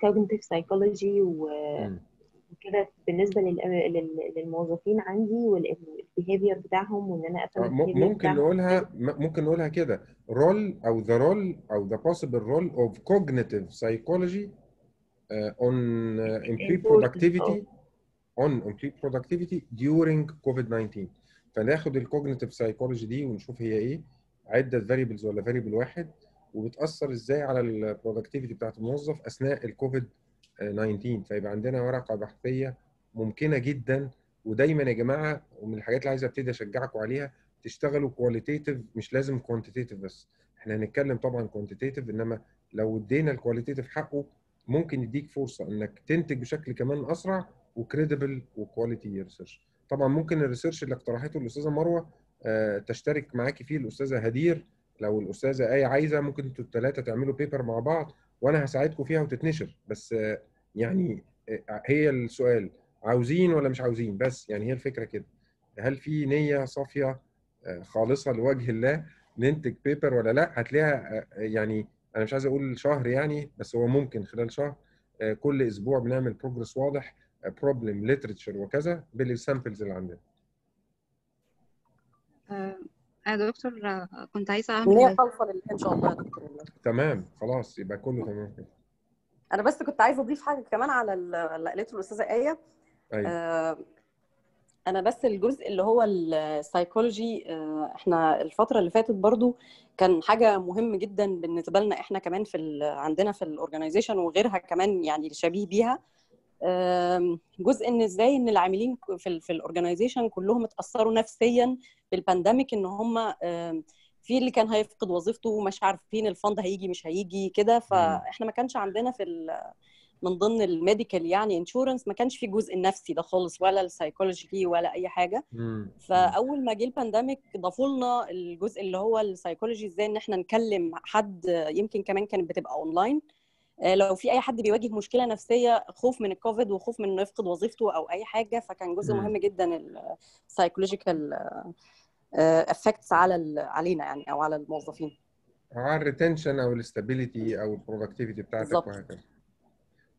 cognitive psychology. وكده بالنسبة لل- لل- للموظفين عندي وال behavior بتاعهم وإن أنا أفهم آه، ممكن بتاعهم نقولها ممكن نقولها كده role أو the role أو the possible role of cognitive psychology uh, on uh, increased Important. productivity on increased productivity during COVID-19 فناخد ال cognitive psychology دي ونشوف هي إيه عدة variables ولا variable واحد وبتأثر إزاي على ال productivity بتاعت الموظف أثناء الكوفيد 19 فيبقى عندنا ورقة بحثية ممكنة جدا ودايما يا جماعة ومن الحاجات اللي عايز أبتدي أشجعكم عليها تشتغلوا qualitative مش لازم quantitative بس. إحنا هنتكلم طبعا quantitative إنما لو ادينا ال qualitative حقه ممكن يديك فرصة إنك تنتج بشكل كمان أسرع و credible و quality research طبعا ممكن ال research اللي اقترحته الأستاذة مروة تشترك معاكي فيه الأستاذة هدير. لو الأستاذة إيه عايزة ممكن أنتوا الثلاثه تعملوا paper مع بعض وأنا هساعدكم فيها وتتنشر. بس آه، يعني آه، هي السؤال عاوزين ولا مش عاوزين؟ بس يعني هي الفكرة كده. هل في نية صافية آه، خالصة لوجه الله ننتج paper ولا لأ؟ هتلاقيها آه، يعني أنا مش عايز أقول شهر يعني بس هو ممكن خلال شهر. آه، كل أسبوع بنعمل progress واضح problem literature وكذا بال samples اللي عندنا. آه، يا دكتور آه، كنت عايزة النية أعمل خالصة لله ان شاء الله يا دكتور تمام خلاص يبقى كله تمام. كده أنا بس كنت عايزة أضيف حاجة كمان على اللي قالته الأستاذة آية. أيوه. آه، أنا بس الجزء اللي هو السايكولوجي آه، إحنا الفترة اللي فاتت برضو كان حاجة مهم جدا بالنسبة لنا إحنا كمان في ال- عندنا في ال organization وغيرها كمان يعني شبيه بيها. جزء إن إزاي إن العاملين في في ال organization كلهم اتأثروا نفسيا بال pandemic إن هم في اللي كان هيفقد وظيفته ومش عارفين ال fund هيجي مش هيجي كده. فإحنا ما كانش عندنا في من ضمن ال medical يعني insurance ما كانش في جزء النفسي ده خالص ولا السايكولوجي فيه ولا أي حاجة. مم. فأول ما جه ال pandemic ضافوا لنا الجزء اللي هو السايكولوجي إزاي إن إحنا نكلم حد يمكن كمان كانت بتبقى اونلاين لو في أي حد بيواجه مشكلة نفسية خوف من الكوفيد وخوف من إنه يفقد وظيفته أو أي حاجة فكان جزء مم. مهم جدا ال psychological effects على ال- علينا يعني أو على الموظفين على ال retention أو ال stability أو ال productivity بتاعتك. وهكذا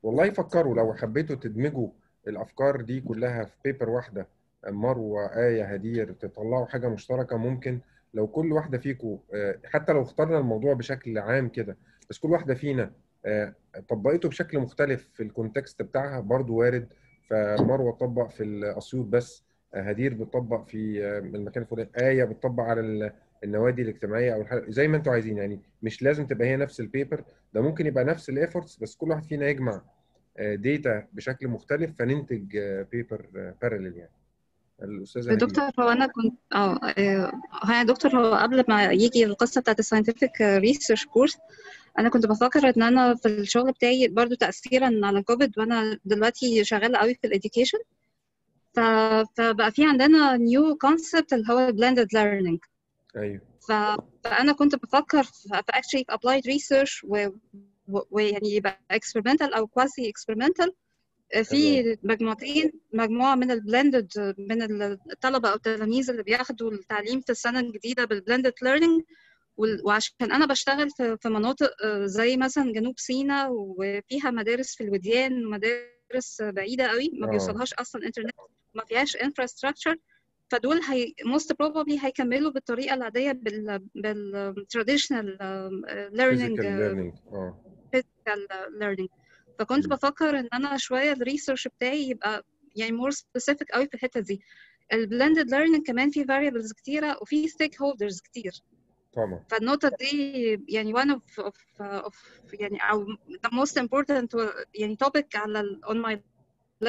والله فكروا لو حبيتوا تدمجوا الأفكار دي كلها في paper واحدة مروة آية هدير تطلعوا حاجة مشتركة ممكن لو كل واحدة فيكم حتى لو اخترنا الموضوع بشكل عام كده بس كل واحدة فينا آه، طبقته بشكل مختلف في ال context بتاعها برضو وارد. فمروة تطبق في الأسيوط بس آه، هدير بتطبق في آه، المكان الفلاني آية بتطبق على ال- النوادي الاجتماعية أو الحاجة زي ما أنتوا عايزين. يعني مش لازم تبقى هي نفس ال paper ده ممكن يبقى نفس ال efforts بس كل واحد فينا يجمع data بشكل مختلف فننتج paper parallel يعني. الأستاذة دكتور هو أنا كنت آه آه، يا دكتور هو قبل ما يجي القصة بتاعت ال scientific research course أنا كنت بفكر إن أنا في الشغل بتاعي برضو تاثيرا على كوفيد وأنا دلوقتي شغالة قوي في ال education. فبقى في عندنا new concept اللي هو blended learning أيوه. فأنا كنت بفكر في actually في applied research. ويعني يبقى experimental أو quasi experimental في مجموعتين مجموعة من ال blended من الطلبة أو التلاميذ اللي بياخدوا التعليم في السنة الجديدة بال blended learning وعشان أنا بشتغل في في مناطق آه، زي مثلا جنوب سيناء وفيها مدارس في الوديان ومدارس بعيدة قوي ما آه. بيوصلهاش أصلا إنترنت ما فيهاش infrastructure فدول هي most probably هيكملوا بالطريقة العادية بال بال traditional learning physical learning آه physical learning فكنت. بفكر إن أنا شوية ال research بتاعي يبقى يعني more specific قوي في الحتة دي ال blended learning كمان في variables كتيرة وفي stakeholders كتير طبعا فالنقطة دي يعني one of, of, of يعني أو the most important يعني topic على ال- on my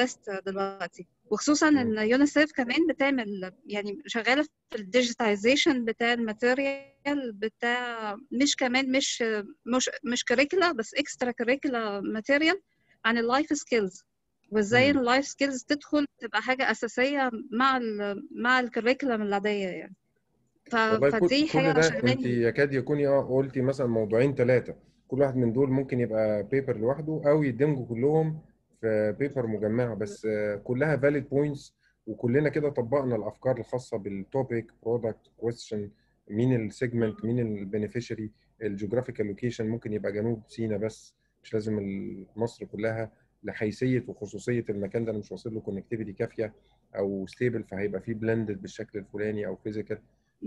list دلوقتي وخصوصا م. إن يونيسيف كمان بتعمل يعني شغالة في ال digitization بتاع ال material بتاع مش كمان مش مش مش curricula بس extra curricula material عن ال life skills وإزاي. ال life skills تدخل تبقى حاجة أساسية مع ال مع ال curriculum العادية يعني ف... كل فدي كل حاجة ده انت يكاد يكون قلتي مثلا موضوعين ثلاثة كل واحد من دول ممكن يبقى paper لوحده أو يدمجوا كلهم في paper مجمعة. بس كلها valid points وكلنا كده طبقنا الأفكار الخاصة بال topic broad question مين ال segment مين ال beneficiary ال geographical location ممكن يبقى جنوب سيناء بس مش لازم مصر كلها. لحيثية وخصوصية المكان ده أنا مش واصل له connectivity كافية أو stable فهيبقى فيه blended بالشكل الفلاني أو physical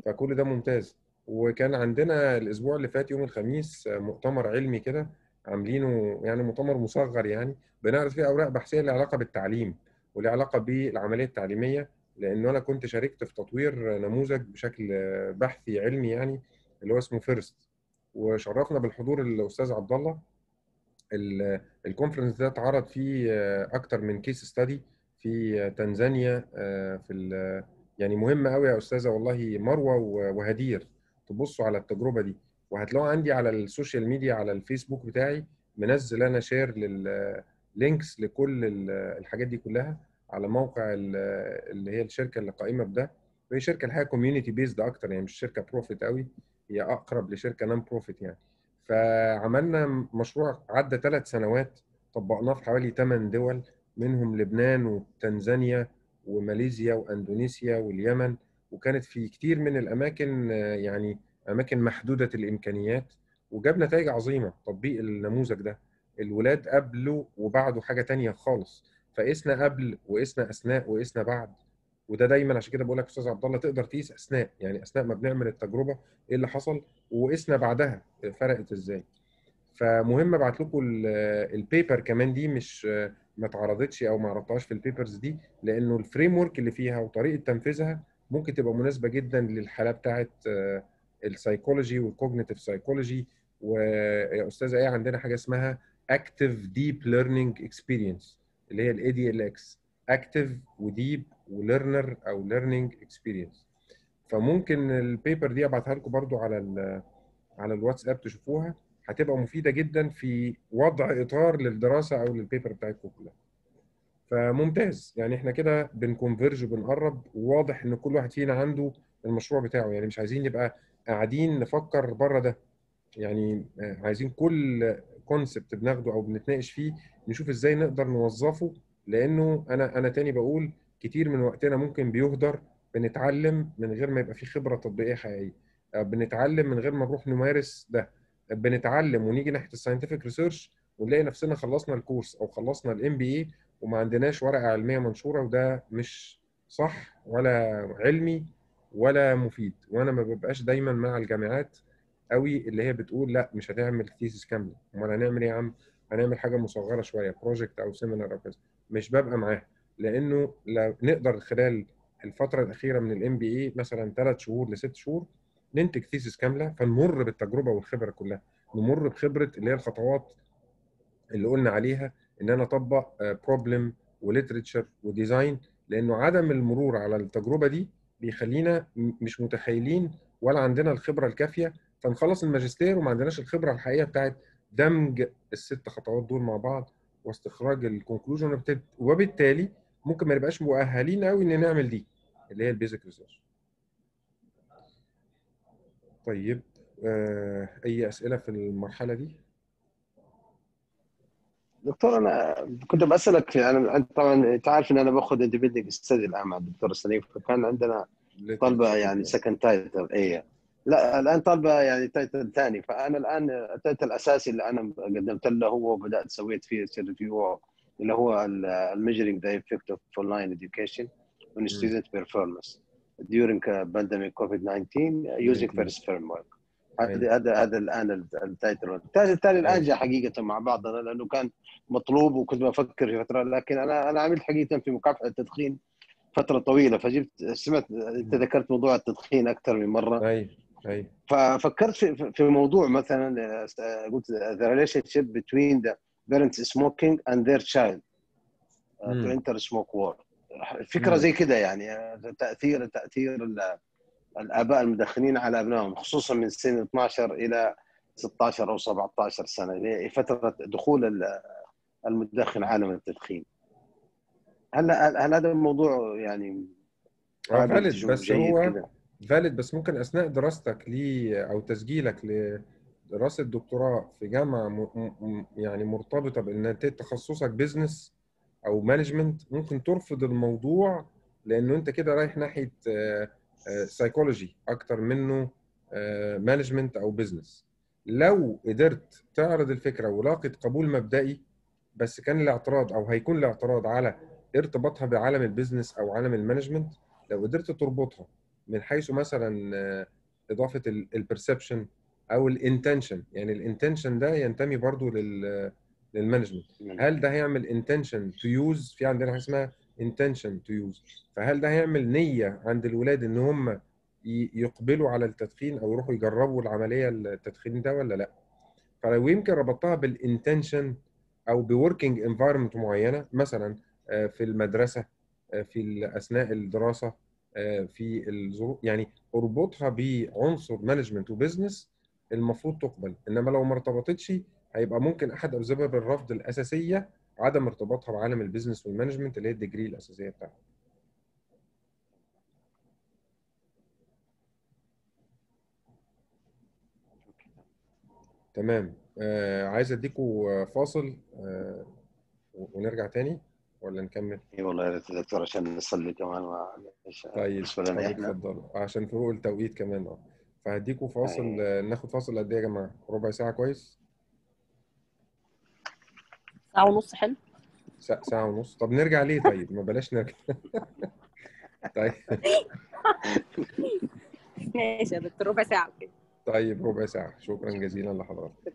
فكل ده ممتاز. وكان عندنا الأسبوع اللي فات يوم الخميس مؤتمر علمي كده عاملينه يعني مؤتمر مصغر يعني بنعرض فيه أوراق بحثية لها علاقة بالتعليم ولها علاقة بالعملية التعليمية لأنه أنا كنت شاركت في تطوير نموذج بشكل بحثي علمي يعني اللي هو اسمه فيرست. وشرفنا بالحضور الأستاذ عبد الله ال- ال conference ده اتعرض فيه أكتر من case study في تنزانيا آه، في يعني مهم قوي يا أستاذة والله مروة وهدير تبصوا على التجربة دي. وهتلاقوا عندي على ال social media على الفيسبوك بتاعي منزل أنا share لل links لكل ال- الحاجات دي كلها على موقع ال- اللي هي الشركة اللي قائمة بده. وهي شركة الحقيقة community based أكتر يعني مش شركة profit قوي هي أقرب لشركة non-profit يعني. فعملنا مشروع عدى ثلاث سنوات طبقناه في حوالي 8 دول منهم لبنان وتنزانيا وماليزيا وأندونيسيا واليمن وكانت في كتير من الأماكن آه، يعني أماكن محدودة الإمكانيات وجاب نتائج عظيمة تطبيق النموذج ده. الولاد قبله وبعده حاجة تانية خالص. فقسنا قبل وقسنا أثناء وقسنا بعد. وده دايما عشان كده بقول لك أستاذ عبد الله تقدر تقيس أثناء يعني أثناء ما بنعمل التجربة إيه اللي حصل وقسنا بعدها فرقت إزاي. فمهم ابعت لكم ال- ال paper كمان دي مش ما اتعرضتش أو ما عرضتهاش في ال papers دي لأنه ال framework اللي فيها وطريقة تنفيذها ممكن تبقى مناسبة جدا للحالة بتاعه ال psychology وال cognitive psychology ويا أستاذة إيه عندنا حاجة اسمها active deep learning experience اللي هي ال ADLX active و deep و learner أو learning experience فممكن ال paper دي أبعتها لكم برضو على على الواتساب تشوفوها. هتبقى مفيدة جدا في وضع إطار للدراسة أو لل paper بتاعتكم كلها. فممتاز. يعني إحنا كده بن converge وبنقرب وواضح إن كل واحد فينا عنده المشروع بتاعه. يعني مش عايزين نبقى قاعدين نفكر بره ده. يعني آه، عايزين كل concept بناخده أو بنتناقش فيه نشوف إزاي نقدر نوظفه. لأنه أنا أنا تاني بقول كتير من وقتنا ممكن بيهدر بنتعلم من غير ما يبقى في خبرة تطبيقية حقيقية. آه، بنتعلم من غير ما نروح نمارس ده. بنتعلم ونيجي ناحية ال scientific research ونلاقي نفسنا خلصنا ال course أو خلصنا ال MBA وما عندناش ورقة علمية منشورة وده مش صح ولا علمي ولا مفيد. وأنا ما ببقاش دايما مع الجامعات قوي اللي هي بتقول لا مش هنعمل thesis كاملة. أمال هنعمل إيه يا عم؟ هنعمل حاجة مصغرة شوية project أو seminar أو كذا. مش ببقى معاه لأنه لا نقدر خلال الفترة الأخيرة من ال MBA مثلا ثلاث شهور لست شهور ننتج thesis كاملة فنمر بالتجربة والخبرة كلها. نمر بخبرة اللي هي الخطوات اللي قلنا عليها إن أنا أطبق problem و literature و design لأنه عدم المرور على التجربة دي بيخلينا مش متخيلين ولا عندنا الخبرة الكافية. فنخلص الماجستير وما عندناش الخبرة الحقيقية بتاعت دمج الست خطوات دول مع بعض واستخراج ال conclusion وبالتالي ممكن ما نبقاش مؤهلين قوي إن نعمل دي اللي هي ال basic research طيب آه، أي أسئلة في المرحلة دي؟ دكتور أنا كنت بسألك أنا أنت طبعا انت عارف إن أنا باخذ independent study الآن مع الدكتور سليم فكان عندنا طلبة يعني. second title اي لا الآن طالبه يعني title ثاني فأنا الآن ال title الأساسي اللي أنا قدمت له هو وبدأت سويت فيه review اللي هو ال measuring the effect of online education on student performance. During pandemic COVID-19 using first framework. هذا هذا هذا الآن التايتل. التايتل الثاني الآن جاء حقيقة مع بعضنا لأنه كان مطلوب وكنت بفكر في فترة لكن أنا أنا عملت حقيقة في مكافحة التدخين فترة طويلة فجبت سمعت انت ذكرت موضوع التدخين أكثر من مرة. أيوه أيوه ففكرت في في موضوع مثلا قلت the relationship between the parents smoking and their child. uh, to enter smoke war. فكرة. زي كده يعني تاثير تأثير ال- الآباء المدخنين على أبنائهم خصوصا من سن 12 إلى 16 أو 17 سنة فتره دخول ال- المدخن عالم التدخين هل هل هذا الموضوع يعني تشوف بس هو؟ فالid بس ممكن أثناء دراستك ليه أو تسجيلك ل دراسه دكتوراه في جامعة. يعني مرتبطة بإن تخصصك بيزنس أو مانجمنت ممكن ترفض الموضوع لأنه أنت كده رايح ناحية سايكولوجي أكتر منه مانجمنت أو بيزنس لو قدرت تعرض الفكرة ولاقت قبول مبدئي بس كان الاعتراض أو هيكون الاعتراض على ارتباطها بعالم ال business أو عالم ال management لو قدرت تربطها من حيث مثلا إضافة ال perception أو ال intention يعني ال intention ده ينتمي برضو لل لل management هل ده هيعمل intention to use في عندنا حاجة اسمها intention to use فهل ده هيعمل نية عند الولاد إن هم يقبلوا على التدخين أو يروحوا يجربوا العملية التدخين ده ولا لأ؟ فلو يمكن ربطتها بال intention أو ب working environment معينة مثلا في المدرسة في أثناء الدراسة في الظروف يعني أربطها بعنصر management و business المفروض تقبل. إنما لو ما ارتبطتش هيبقى ممكن أحد أسباب الرفض الأساسية عدم ارتباطها بعالم ال business وال management اللي هي ال degree الأساسية بتاعتها تمام آه عايز أديكوا فاصل آه ونرجع تاني ولا نكمل؟ اي والله يا ريت دكتور عشان نصلي كمان معلش طيب اتفضل عشان فروق التوقيت كمان آه فهديكوا فاصل أيه. ناخد فاصل قد إيه يا جماعة؟ ربع ساعة كويس؟ ساعة ونص حلو؟ ساعة, ساعة ونص. طب نرجع ليه طيب؟ ما بلاش نرجع. طيب. ماشي يا دكتور ربع ساعة. كده طيب ربع ساعة. شكرا جزيلا لحضرتك.